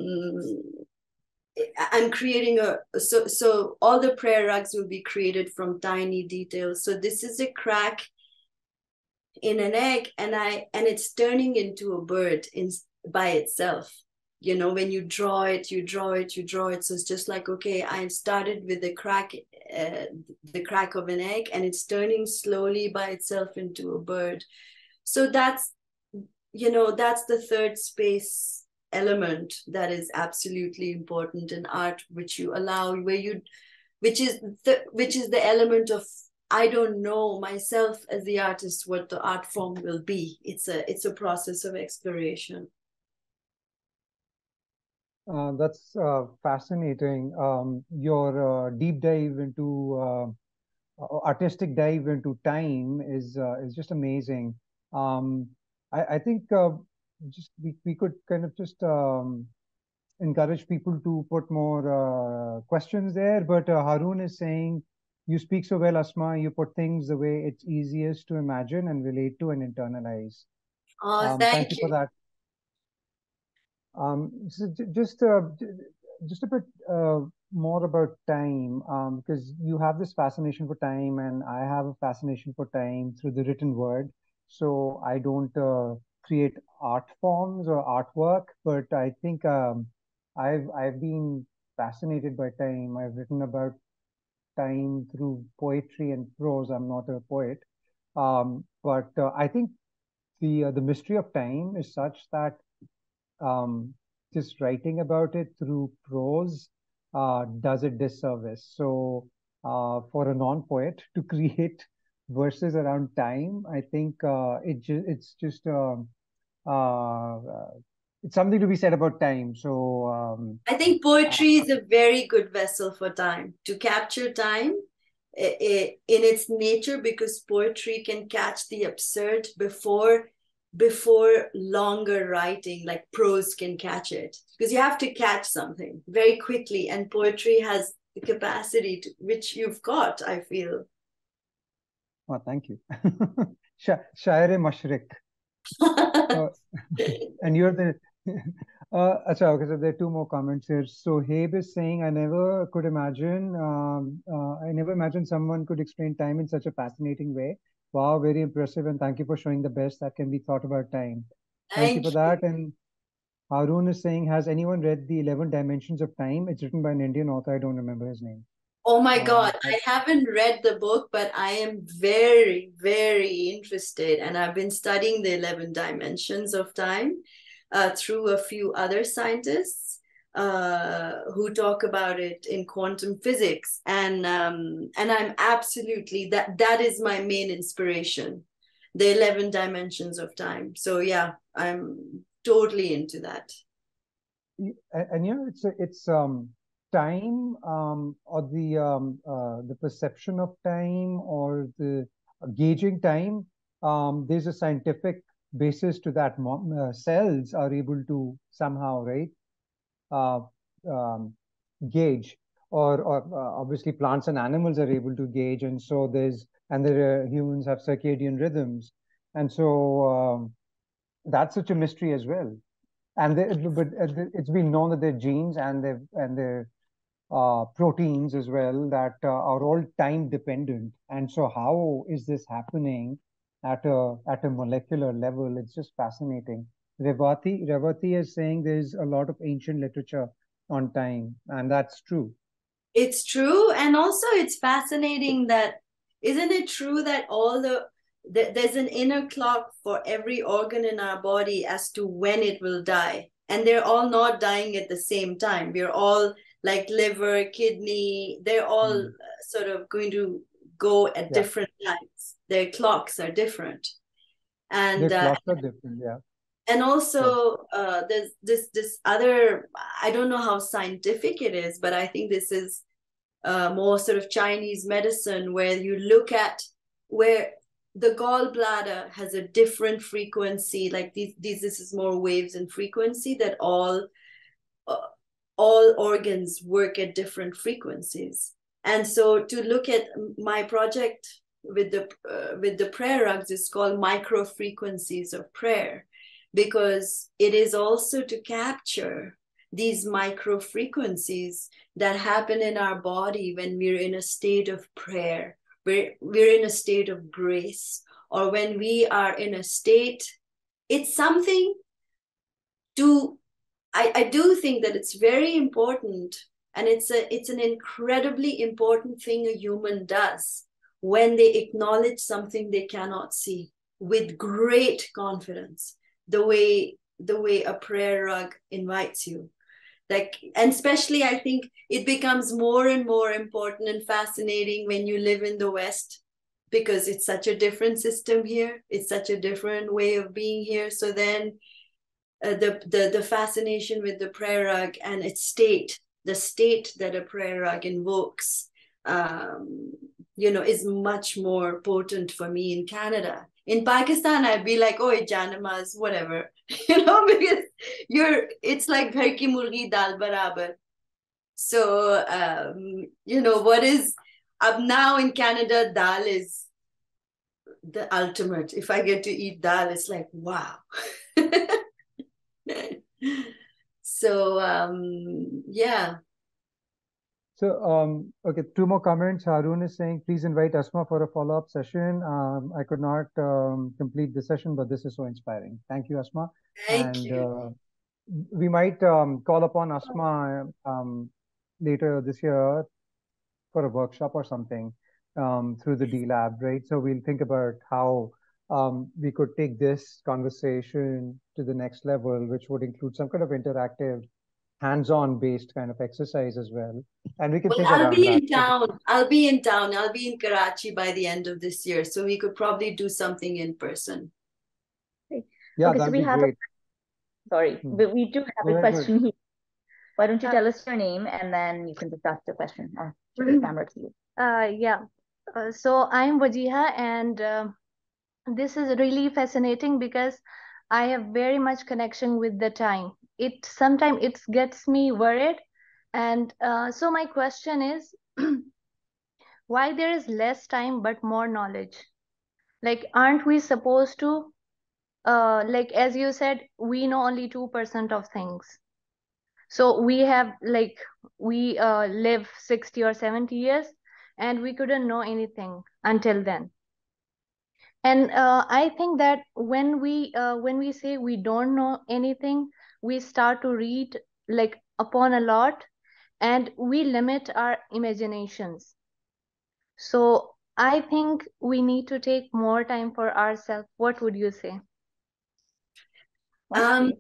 C: I'm creating a so so all the prayer rugs will be created from tiny details. So this is a crack in an egg, and I and it's turning into a bird in by itself. You know, when you draw it, you draw it, you draw it. So it's just like okay, I started with the crack, uh, the crack of an egg, and it's turning slowly by itself into a bird. So that's you know that's the third space element that is absolutely important in art which you allow where you which is the which is the element of i don't know myself as the artist what the art form will be. It's a it's a process of exploration.
B: Uh, that's uh, fascinating. Um, your uh, deep dive into uh, artistic dive into time is uh, is just amazing. Um, I, I think uh, just we, we could kind of just um, encourage people to put more uh, questions there. But uh, Haroon is saying, you speak so well, Asma. You put things the way it's easiest to imagine and relate to and internalize.
C: Oh, um, thank,
B: thank, you. for that. Um, so just uh, just a bit uh, more about time, um, because you have this fascination for time, and I have a fascination for time through the written word. So I don't uh, create art forms or artwork, but I think um, I've I've been fascinated by time. I've written about time through poetry and prose. I'm not a poet, um, but uh, I think the uh, the mystery of time is such that um, just writing about it through prose uh, does it disservice. So uh, for a non-poet to create verses around time, I think uh, it ju- it's just um, uh, it's something to be said about time. So um,
C: I think poetry is a very good vessel for time to capture time in its nature because poetry can catch the absurd before before longer writing, like prose can catch it. Because you have to catch something very quickly, and poetry has the capacity to, which you've got, I feel.
B: Oh, thank you. Shaire Mashrik. uh, and you're the uh, okay, so there are two more comments here. So Habe is saying, I never could imagine, um, uh, I never imagined someone could explain time in such a fascinating way. Wow, very impressive. And thank you for showing the best that can be thought about time. Thank, thank you for that. And Arun is saying, has anyone read The 11 Dimensions of Time? It's written by an Indian author. I don't remember his name.
C: Oh my um, God, I haven't read the book, but I am very, very interested. And I've been studying the 11 dimensions of time uh, through a few other scientists uh, who talk about it in quantum physics. And, um, and I'm absolutely, that, that is my main inspiration, the 11 dimensions of time. So yeah, I'm totally into that.
B: And, you know, it's, it's, um, time um, or the um, uh, the perception of time or the gauging time um, there's a scientific basis to that uh, cells are able to somehow right uh, um, gauge or, or uh, obviously plants and animals are able to gauge and so there's and the humans have circadian rhythms. And so um, that's such a mystery as well. And they, but it's been known that their genes and their and their uh, proteins as well that uh, are all time dependent. And so, how is this happening at a at a molecular level? It's just fascinating. Revati Revati is saying there's a lot of ancient literature on time, and that's true.
C: It's true, and also it's fascinating that isn't it true that all the that there's an inner clock for every organ in our body as to when it will die and they're all not dying at the same time we're all like liver, kidney, they're all mm. sort of going to go at yeah. different times. Their clocks are different. And
B: Their uh, clocks are different, yeah.
C: And also uh, there's this this other I don't know how scientific it is, but I think this is uh, more sort of Chinese medicine where you look at where the gallbladder has a different frequency like these, these this is more waves and frequency that all uh, all organs work at different frequencies. And so to look at my project with the uh, with the prayer rugs is called micro frequencies of prayer because it is also to capture these micro frequencies that happen in our body when we're in a state of prayer we're, we're in a state of grace or when we are in a state it's something to I, I do think that it's very important and it's a it's an incredibly important thing a human does when they acknowledge something they cannot see with great confidence the way the way a prayer rug invites you. Like and especially i think it becomes more and more important and fascinating when you live in the west because it's such a different system here. It's such a different way of being here. So then uh, the, the the fascination with the prayer rug and its state, the state that a prayer rug invokes, um, you know, is much more potent for me in Canada. In Pakistan, I'd be like, oh, janamas, whatever, you know, because you're, it's like ghar ki murgi dal barabar. So, um, you know, what is up now in Canada, dal is the ultimate. If I get to eat dal, it's like, wow. so um, yeah.
B: So um, okay, two more comments. Harun is saying, please invite Asma for a follow-up session. Um, I could not um, complete the session, but this is so inspiring. Thank you, Asma.
C: Thank and, you. Uh,
B: we might um, call upon Asma um, later this year for a workshop or something um, through the D Lab, right? So we'll think about how um, we could take this conversation to the next level, which would include some kind of interactive, hands-on based kind of exercise as well. And we can.
C: Well, I'll be in town. I'll be in town. I'll be in Karachi by the end of this year, so we could probably do something in person.
B: Yeah, okay, that'd so we be have great.
A: A, sorry, hmm. but we do have a question here. Why don't you uh, tell us your name and then you can just ask the question. Or the camera to you.
D: Uh, yeah. Uh, so I'm Wajiha and. Uh, this is really fascinating because I have very much connection with the time. It sometimes it gets me worried, and uh, so my question is, why there is less time but more knowledge? Like, aren't we supposed to, uh, like as you said, we know only two percent of things. So we have like we uh, live sixty or seventy years, and we couldn't know anything until then and uh, i think that when we uh, when we say we don't know anything we start to read like upon a lot and we limit our imaginations. So i think we need to take more time for ourselves what would you say?
C: Um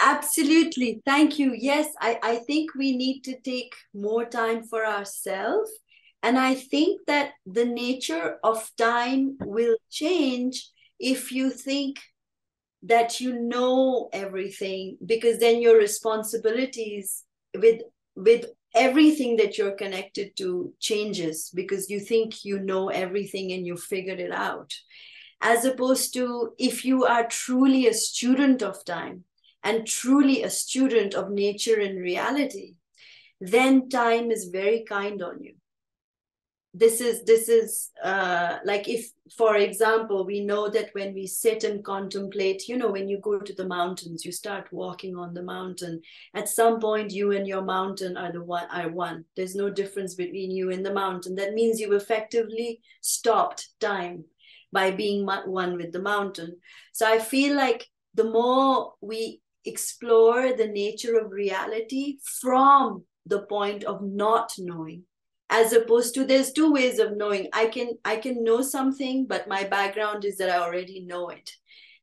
C: absolutely. Thank you. Yes i i think we need to take more time for ourselves and I think that the nature of time will change if you think that you know everything, because then your responsibilities with with everything that you're connected to changes because you think you know everything and you figured it out. As opposed to if you are truly a student of time and truly a student of nature and reality, then time is very kind on you this is this is uh, like if for example we know that when we sit and contemplate you know when you go to the mountains you start walking on the mountain. At some point you and your mountain are the one are one. There's no difference between you and the mountain. That means you've effectively stopped time by being one with the mountain. So i feel like the more we explore the nature of reality from the point of not knowing as opposed to there's two ways of knowing. I can i can know something but my background is that i already know it.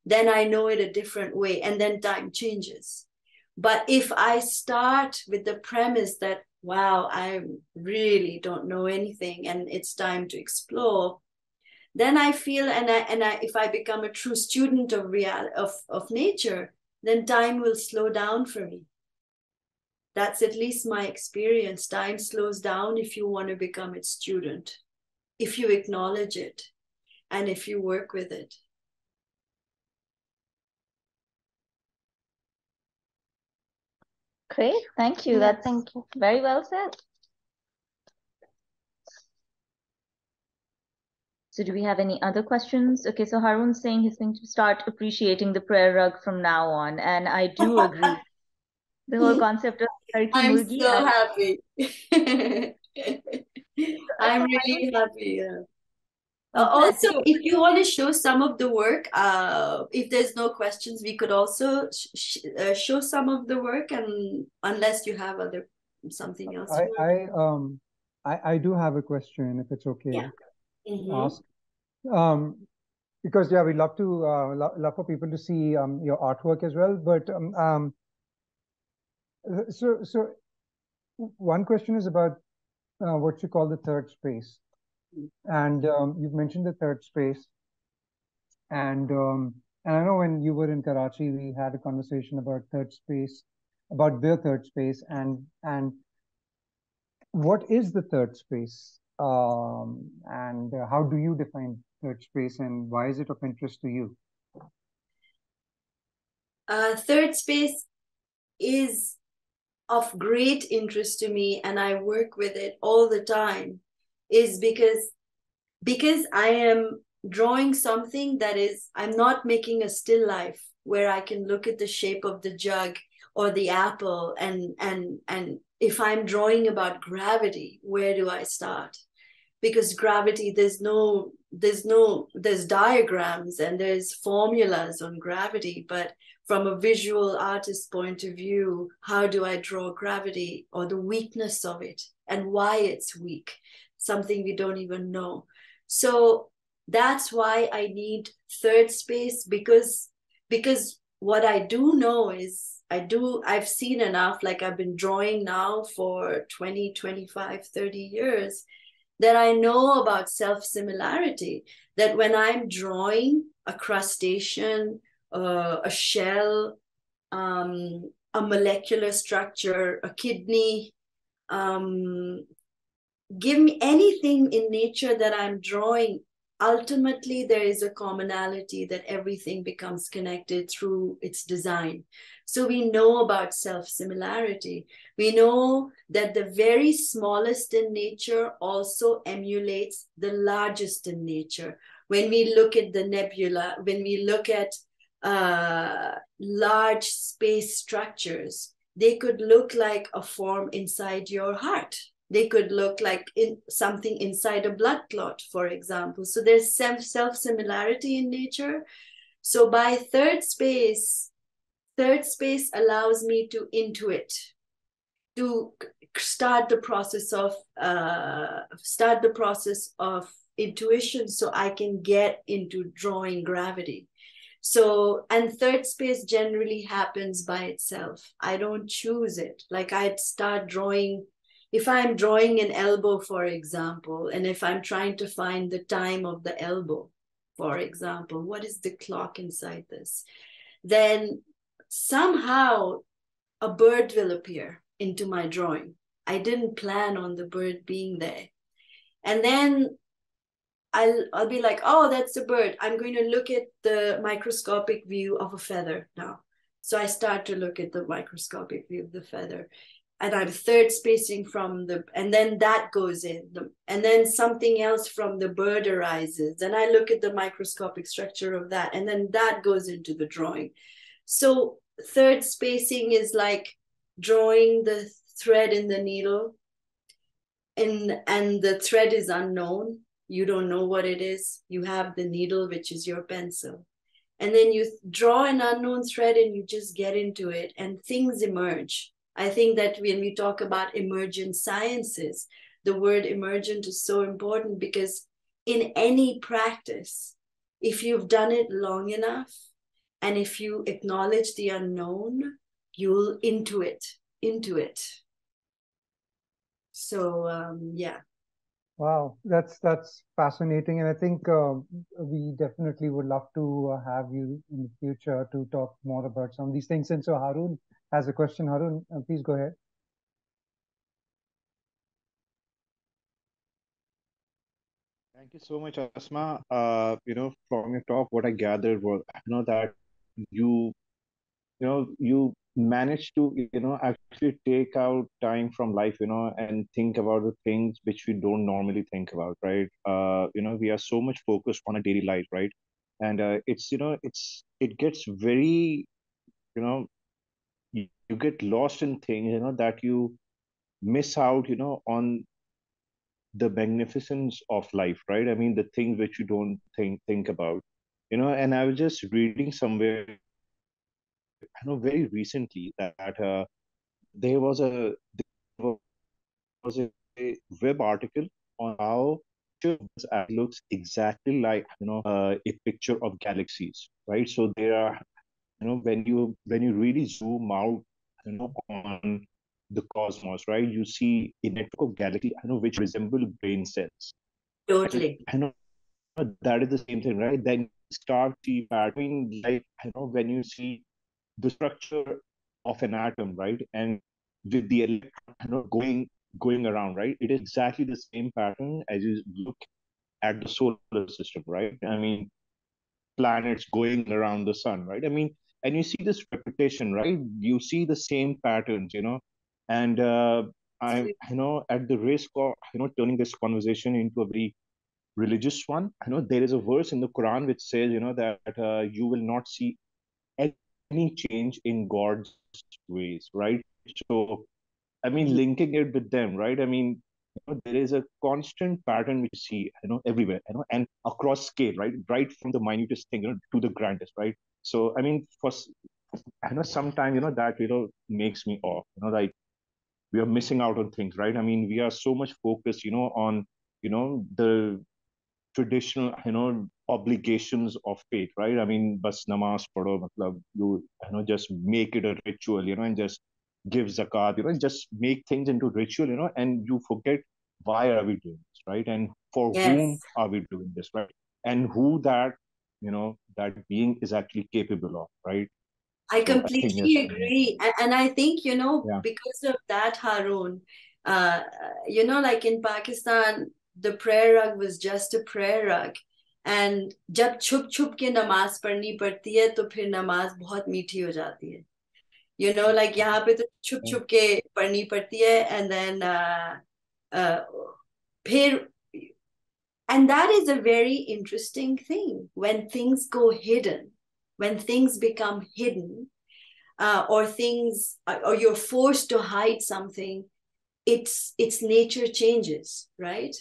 C: Then i know it a different way and then time changes. But if i start with the premise that wow i really don't know anything and it's time to explore then i feel and i and i if i become a true student of real of of nature then time will slow down for me that's at least my experience. Time slows down if you want to become its student, if you acknowledge it, and if you work with it.
A: Great, thank you. That's thank you. Very well said. So do we have any other questions? Okay, so Harun's saying he's going to start appreciating the prayer rug from now on. And I do agree. The whole concept of
C: I'm murgi, so happy. I'm really happy. Yeah. Uh, also, if you want to show some of the work, uh, if there's no questions, we could also sh uh, show some of the work, and unless you have other something else.
B: I, I um I, I do have a question, if it's okay.
C: Yeah. Mm -hmm.
B: Ask. Um, because yeah, we'd love to uh, lo love for people to see um your artwork as well, but um, um uh, so, so one question is about uh, what you call the third space, and um, you've mentioned the third space, and um, and I know when you were in Karachi, we had a conversation about third space, about their third space, and and what is the third space, um, and uh, how do you define third space, and why is it of interest to you?
C: Uh, third space is of great interest to me and I work with it all the time is because because I am drawing something that is I'm not making a still life where I can look at the shape of the jug or the apple and and and if I'm drawing about gravity where do I start because gravity there's no there's no there's diagrams and there's formulas on gravity but from a visual artist point of view, how do I draw gravity or the weakness of it and why it's weak? Something we don't even know. So that's why I need third space because because what I do know is I do I've seen enough like I've been drawing now for 20 25 30 years that I know about self similarity that when I'm drawing a crustacean uh, a shell, um, a molecular structure, a kidney. Um, give me anything in nature that I'm drawing. ultimately there is a commonality that everything becomes connected through its design so we know about self similarity we know that the very smallest in nature also emulates the largest in nature. When we look at the nebula when we look at uh, large space structures they could look like a form inside your heart. They could look like in something inside a blood clot for example. So there's self self similarity in nature. So by third space third space allows me to intuit to start the process of uh, start the process of intuition so i can get into drawing gravity. So and third space generally happens by itself. I don't choose it. Like I'd start drawing if I'm drawing an elbow, for example, and if I'm trying to find the time of the elbow, for example, what is the clock inside this? Then somehow a bird will appear into my drawing. I didn't plan on the bird being there. And then I'll, I'll be like, oh, that's a bird. I'm going to look at the microscopic view of a feather now. So I start to look at the microscopic view of the feather and I'm third spacing from the, and then that goes in, and then something else from the bird arises, and I look at the microscopic structure of that, and then that goes into the drawing. So third spacing is like drawing the thread in the needle, and and the thread is unknown. You don't know what it is. You have the needle, which is your pencil. And then you draw an unknown thread and you just get into it, and things emerge I think that when we talk about emergent sciences, the word emergent is so important because in any practice, if you've done it long enough and if you acknowledge the unknown, you'll intuit, into it. So um, yeah.
B: Wow, that's that's fascinating, and I think uh, we definitely would love to uh, have you in the future to talk more about some of these things. And so, Harun, has a question. Harun, uh, please go ahead.
E: Thank you so much, Asma. Uh, you know, from your talk, what I gathered was, you know, that you, you know, you manage to, you know, actually take out time from life, you know, and think about the things which we don't normally think about, right? Uh, you know, we are so much focused on a daily life, right? And uh, it's, you know, it's, it gets very, you know, you get lost in things you know that you miss out you know on the magnificence of life right i mean the things which you don't think think about you know and i was just reading somewhere i know very recently that uh, there was a there was a web article on how it looks exactly like you know uh, a picture of galaxies right so there are you know when you when you really zoom out you know, on the cosmos, right? You see a network of galaxies, I know, which resemble brain cells.
C: Totally.
E: I know that is the same thing, right? Then start see pattern, like you know when you see the structure of an atom, right? And with the electron you know, going going around, right? It is exactly the same pattern as you look at the solar system, right? I mean, planets going around the sun, right? I mean, and you see this repetition right you see the same patterns you know and uh, i you know at the risk of you know turning this conversation into a very religious one i know there is a verse in the quran which says you know that uh, you will not see any change in god's ways right so i mean mm-hmm. linking it with them right i mean you know, there is a constant pattern we see you know everywhere you know and across scale right right from the minutest thing you know to the grandest right so I mean, for I know sometimes you know that you know makes me off. You know, like we are missing out on things, right? I mean, we are so much focused, you know, on you know the traditional, you know, obligations of faith, right? I mean, bas namaz padho, matlab, you you know just make it a ritual, you know, and just give zakat, you know, just make things into ritual, you know, and you forget why are we doing this, right? And for yes. whom are we doing this, right? And who that you know that being is actually capable of right
C: i completely I agree and, and i think you know yeah. because of that harun uh you know like in pakistan the prayer rug was just a prayer rug and जब छुप छुप के नमाज पढ़नी पड़ती है तो फिर नमाज बहुत मीठी हो जाती है यू नो लाइक यहाँ पे तो छुप छुप के पढ़नी पड़ती है एंड देन uh, uh, फिर and that is a very interesting thing when things go hidden when things become hidden uh, or things or you're forced to hide something its its nature changes right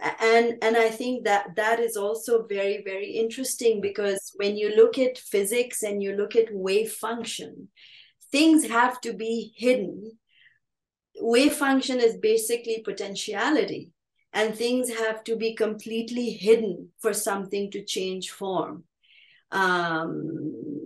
C: And and i think that that is also very very interesting because when you look at physics and you look at wave function things have to be hidden. Wave function is basically potentiality and things have to be completely hidden for something to change form. Um,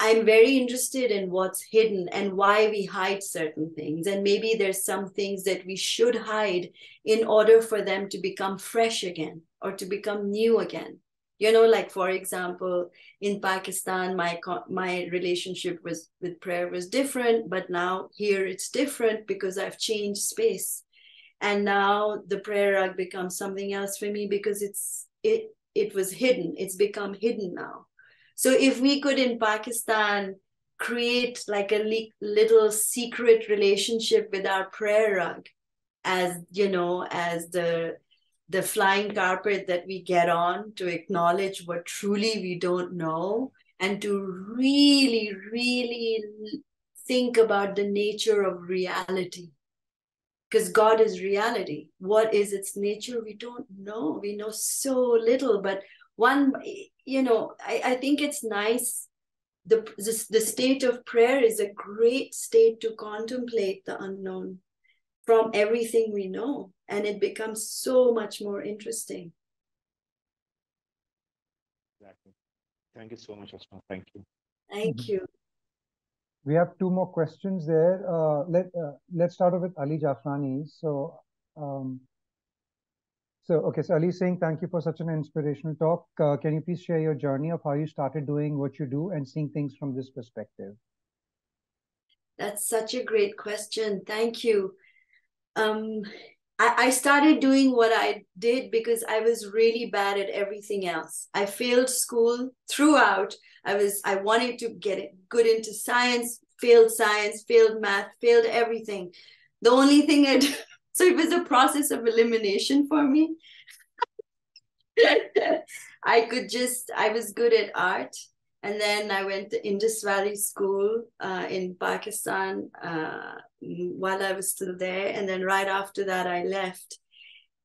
C: I'm very interested in what's hidden and why we hide certain things. And maybe there's some things that we should hide in order for them to become fresh again or to become new again. You know, like for example, in Pakistan, my my relationship was with prayer was different, but now here it's different because I've changed space, and now the prayer rug becomes something else for me because it's it it was hidden. It's become hidden now so if we could in Pakistan create like a little secret relationship with our prayer rug as you know as the the flying carpet that we get on to acknowledge what truly we don't know and to really really think about the nature of reality. Because god is reality. What is its nature? We don't know. We know so little but one you know i, I think it's nice. The, the, the state of prayer is a great state to contemplate the unknown from everything we know and it becomes so much more interesting.
E: Exactly. Thank you so much Asma. thank you.
C: Thank mm-hmm. you.
B: We have two more questions there. Uh, let uh, let's start off with ali jafrani. So um, so, okay, so Ali saying, thank you for such an inspirational talk. Uh, can you please share your journey of how you started doing what you do and seeing things from this perspective?
C: That's such a great question. Thank you. Um, I, I started doing what I did because I was really bad at everything else. I failed school throughout. I was I wanted to get good into science, failed science, failed math, failed everything. The only thing I So it was a process of elimination for me. I could just, I was good at art. And then I went to Indus Valley School uh, in Pakistan uh, while I was still there. And then right after that, I left.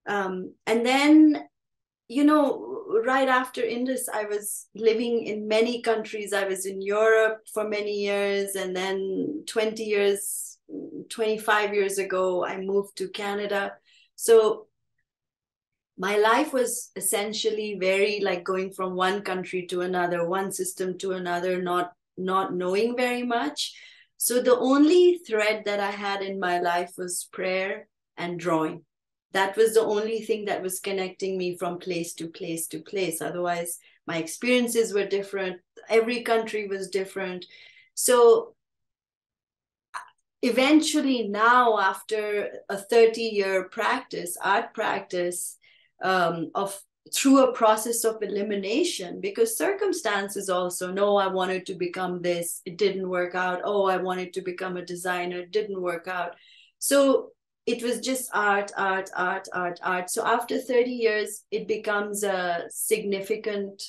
C: Um, and then, you know, right after Indus, I was living in many countries. I was in Europe for many years, and then 20 years 25 years ago, I moved to Canada. So my life was essentially very like going from one country to another, one system to another, not not knowing very much. So the only thread that I had in my life was prayer and drawing. That was the only thing that was connecting me from place to place to place. Otherwise, my experiences were different. Every country was different. So eventually now after a 30 year practice art practice um, of through a process of elimination because circumstances also no i wanted to become this it didn't work out. Oh i wanted to become a designer it didn't work out. So it was just art art art art art. So after 30 years it becomes a significant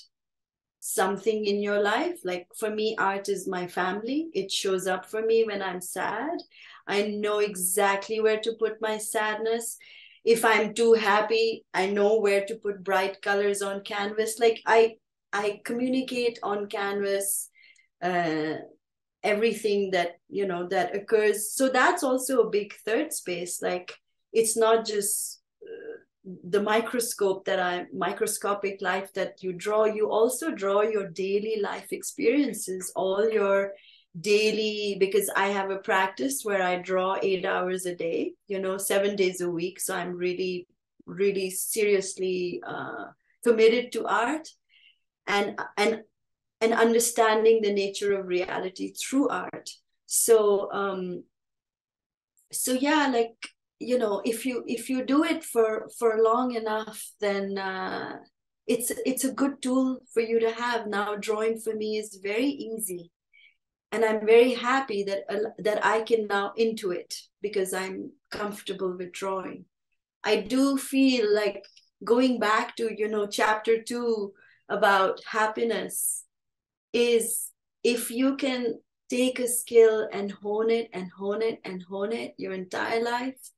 C: something in your life. Like for me, art is my family. It shows up for me when I'm sad. I know exactly where to put my sadness. If I'm too happy, I know where to put bright colors on canvas. Like I I communicate on canvas uh, everything that you know that occurs. So that's also a big third space. Like it's not just the microscope that I microscopic life that you draw, you also draw your daily life experiences, all your daily because I have a practice where I draw eight hours a day, you know, seven days a week. So I'm really, really seriously uh, committed to art and and and understanding the nature of reality through art. So um so yeah, like you know if you if you do it for for long enough then uh, it's it's a good tool for you to have. Now drawing for me is very easy. And i'm very happy that uh, that i can now intuit because i'm comfortable with drawing. I do feel like going back to you know chapter 2 about happiness is if you can take a skill and hone it and hone it and hone it your entire life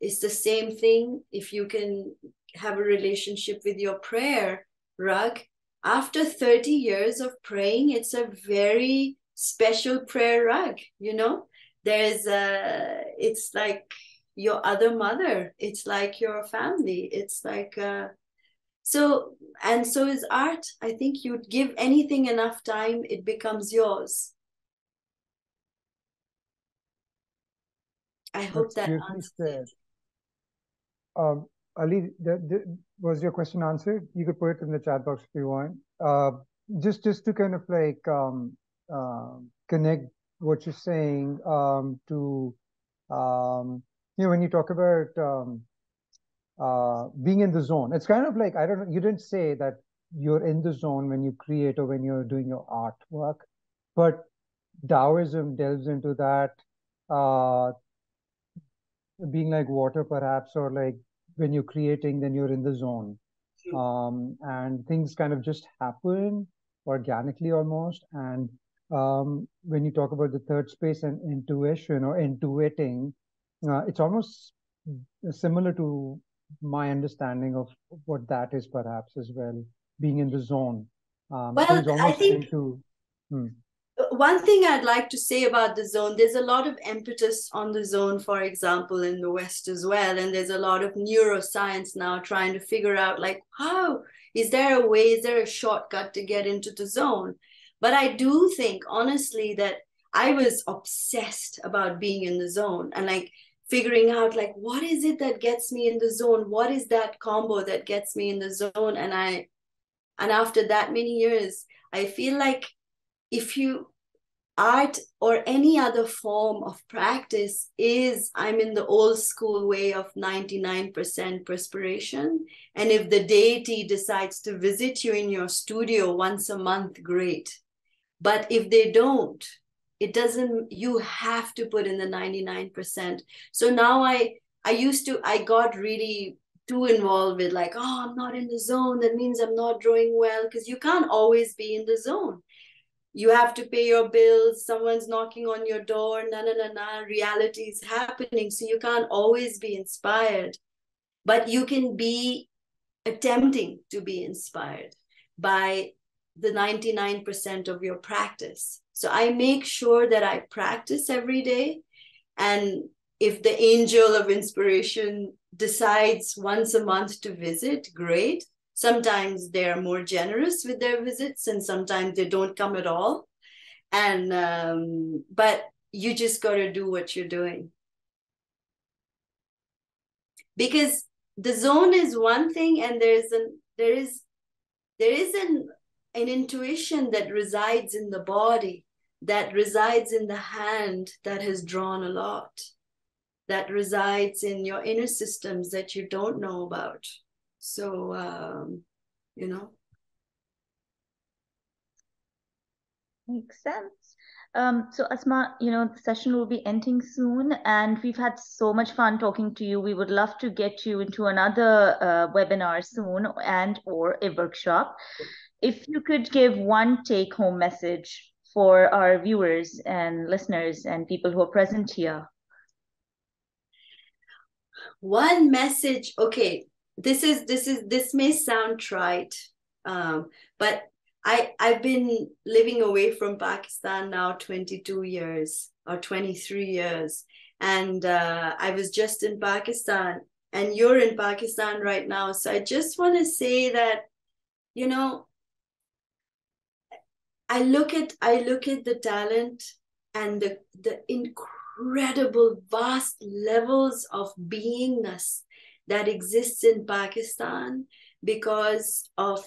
C: it's the same thing if you can have a relationship with your prayer rug. After 30 years of praying it's a very special prayer rug you know? There's a it's like your other mother it's like your family it's like uh, so and so is art. I think you'd give anything enough time it becomes yours. I hope
B: That's
C: that answers
B: Ali, the, the, was your question answered? You could put it in the chat box if you want. Uh, just, just to kind of like um, uh, connect what you're saying um, to, um, you know, when you talk about um, uh, being in the zone, it's kind of like I don't know. You didn't say that you're in the zone when you create or when you're doing your artwork, but Taoism delves into that being like water perhaps or like when you're creating, then you're in the zone. Um, and things kind of just happen organically almost. And um, when you talk about the third space and intuition or intuiting, uh, it's almost similar to my understanding of what that is perhaps as well, being in the zone. Um,
C: well, I think into, hmm one thing I'd like to say about the zone, there's a lot of impetus on the zone, for example, in the West as well. And there's a lot of neuroscience now trying to figure out, like, how is there a way, is there a shortcut to get into the zone? But I do think, honestly, that I was obsessed about being in the zone and like figuring out, like, what is it that gets me in the zone? What is that combo that gets me in the zone? And I, and after that many years, I feel like if you art or any other form of practice is i'm in the old school way of 99% perspiration. And if the deity decides to visit you in your studio once a month great. But if they don't it doesn't you have to put in the 99% so now i i used to i got really too involved with like oh i'm not in the zone. That means i'm not drawing well because you can't always be in the zone you have to pay your bills. Someone's knocking on your door. Na na na na. Reality is happening. So you can't always be inspired. But you can be attempting to be inspired by the 99% of your practice. So i make sure that i practice every day. And if the angel of inspiration decides once a month to visit great sometimes they're more generous with their visits and sometimes they don't come at all. And um, but you just got to do what you're doing. Because the zone is one thing and there's an there is there is an an intuition that resides in the body that resides in the hand that has drawn a lot that resides in your inner systems that you don't know about so, um, you know.
A: Makes sense. Um, so Asma, you know, the session will be ending soon and we've had so much fun talking to you. We would love to get you into another uh, webinar soon and or a workshop. If you could give one take home message for our viewers and listeners and people who are present here.
C: One message, okay, this is this is this may sound trite um, but i i've been living away from pakistan now 22 years or 23 years. And uh, i was just in pakistan and you're in pakistan right now. So i just want to say that you know i look at i look at the talent and the the incredible vast levels of beingness that exists in Pakistan because of,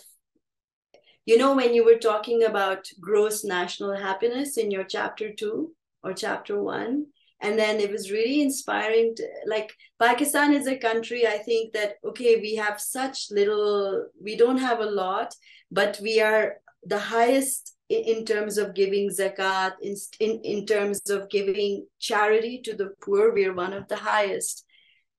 C: you know, when you were talking about gross national happiness in your chapter two or chapter one, and then it was really inspiring to like pakistan is a country i think that okay we have such little we don't have a lot but we are the highest in, terms of giving zakat in, in in terms of giving charity to the poor we're one of the highest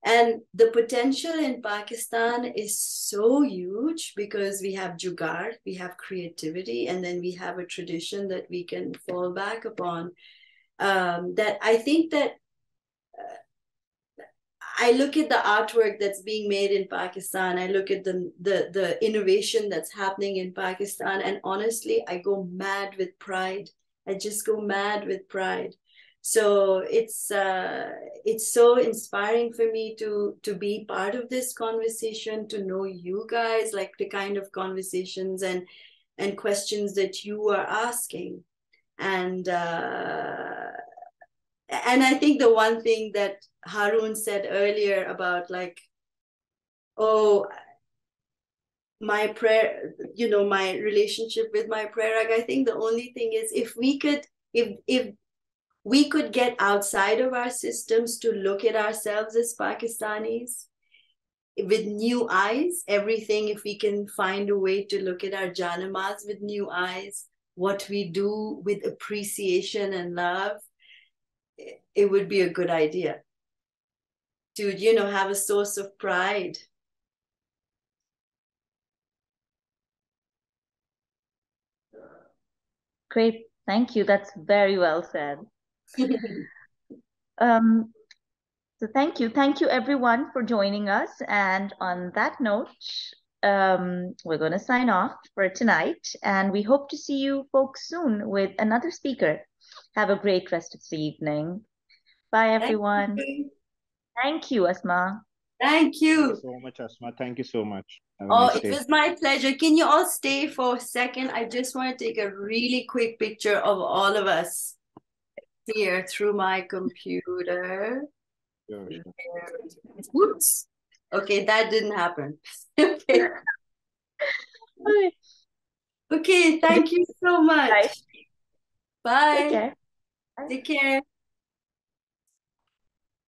C: and the potential in Pakistan is so huge because we have jugaad, we have creativity, and then we have a tradition that we can fall back upon um, that I think that uh, I look at the artwork that's being made in Pakistan. I look at the, the the innovation that's happening in Pakistan, and honestly, I go mad with pride. I just go mad with pride. So it's uh, it's so inspiring for me to to be part of this conversation, to know you guys, like the kind of conversations and and questions that you are asking. And uh, and i think the one thing that harun said earlier about like oh my prayer you know my relationship with my prayer like i think the only thing is if we could if if we could get outside of our systems to look at ourselves as pakistanis with new eyes everything if we can find a way to look at our janamas with new eyes what we do with appreciation and love, it would be a good idea to, you know, have a source of pride.
A: Great. Thank you. That's very well said. um, so thank you. Thank you everyone for joining us. And on that note, um, we're going to sign off for tonight, and we hope to see you folks soon with another speaker. Have a great rest of the evening. Bye, everyone. Thank you, Thank you Asma.
C: Thank you.
E: Thank you so much, Asma. Thank you so much.
C: oh, nice it was my pleasure. Can you all stay for a second? I just want to take a really quick picture of all of us here through my computer. Sure, sure. Whoops. Okay, that didn't happen. okay. okay, thank you so much. Bye. Bye. Take care. Take care.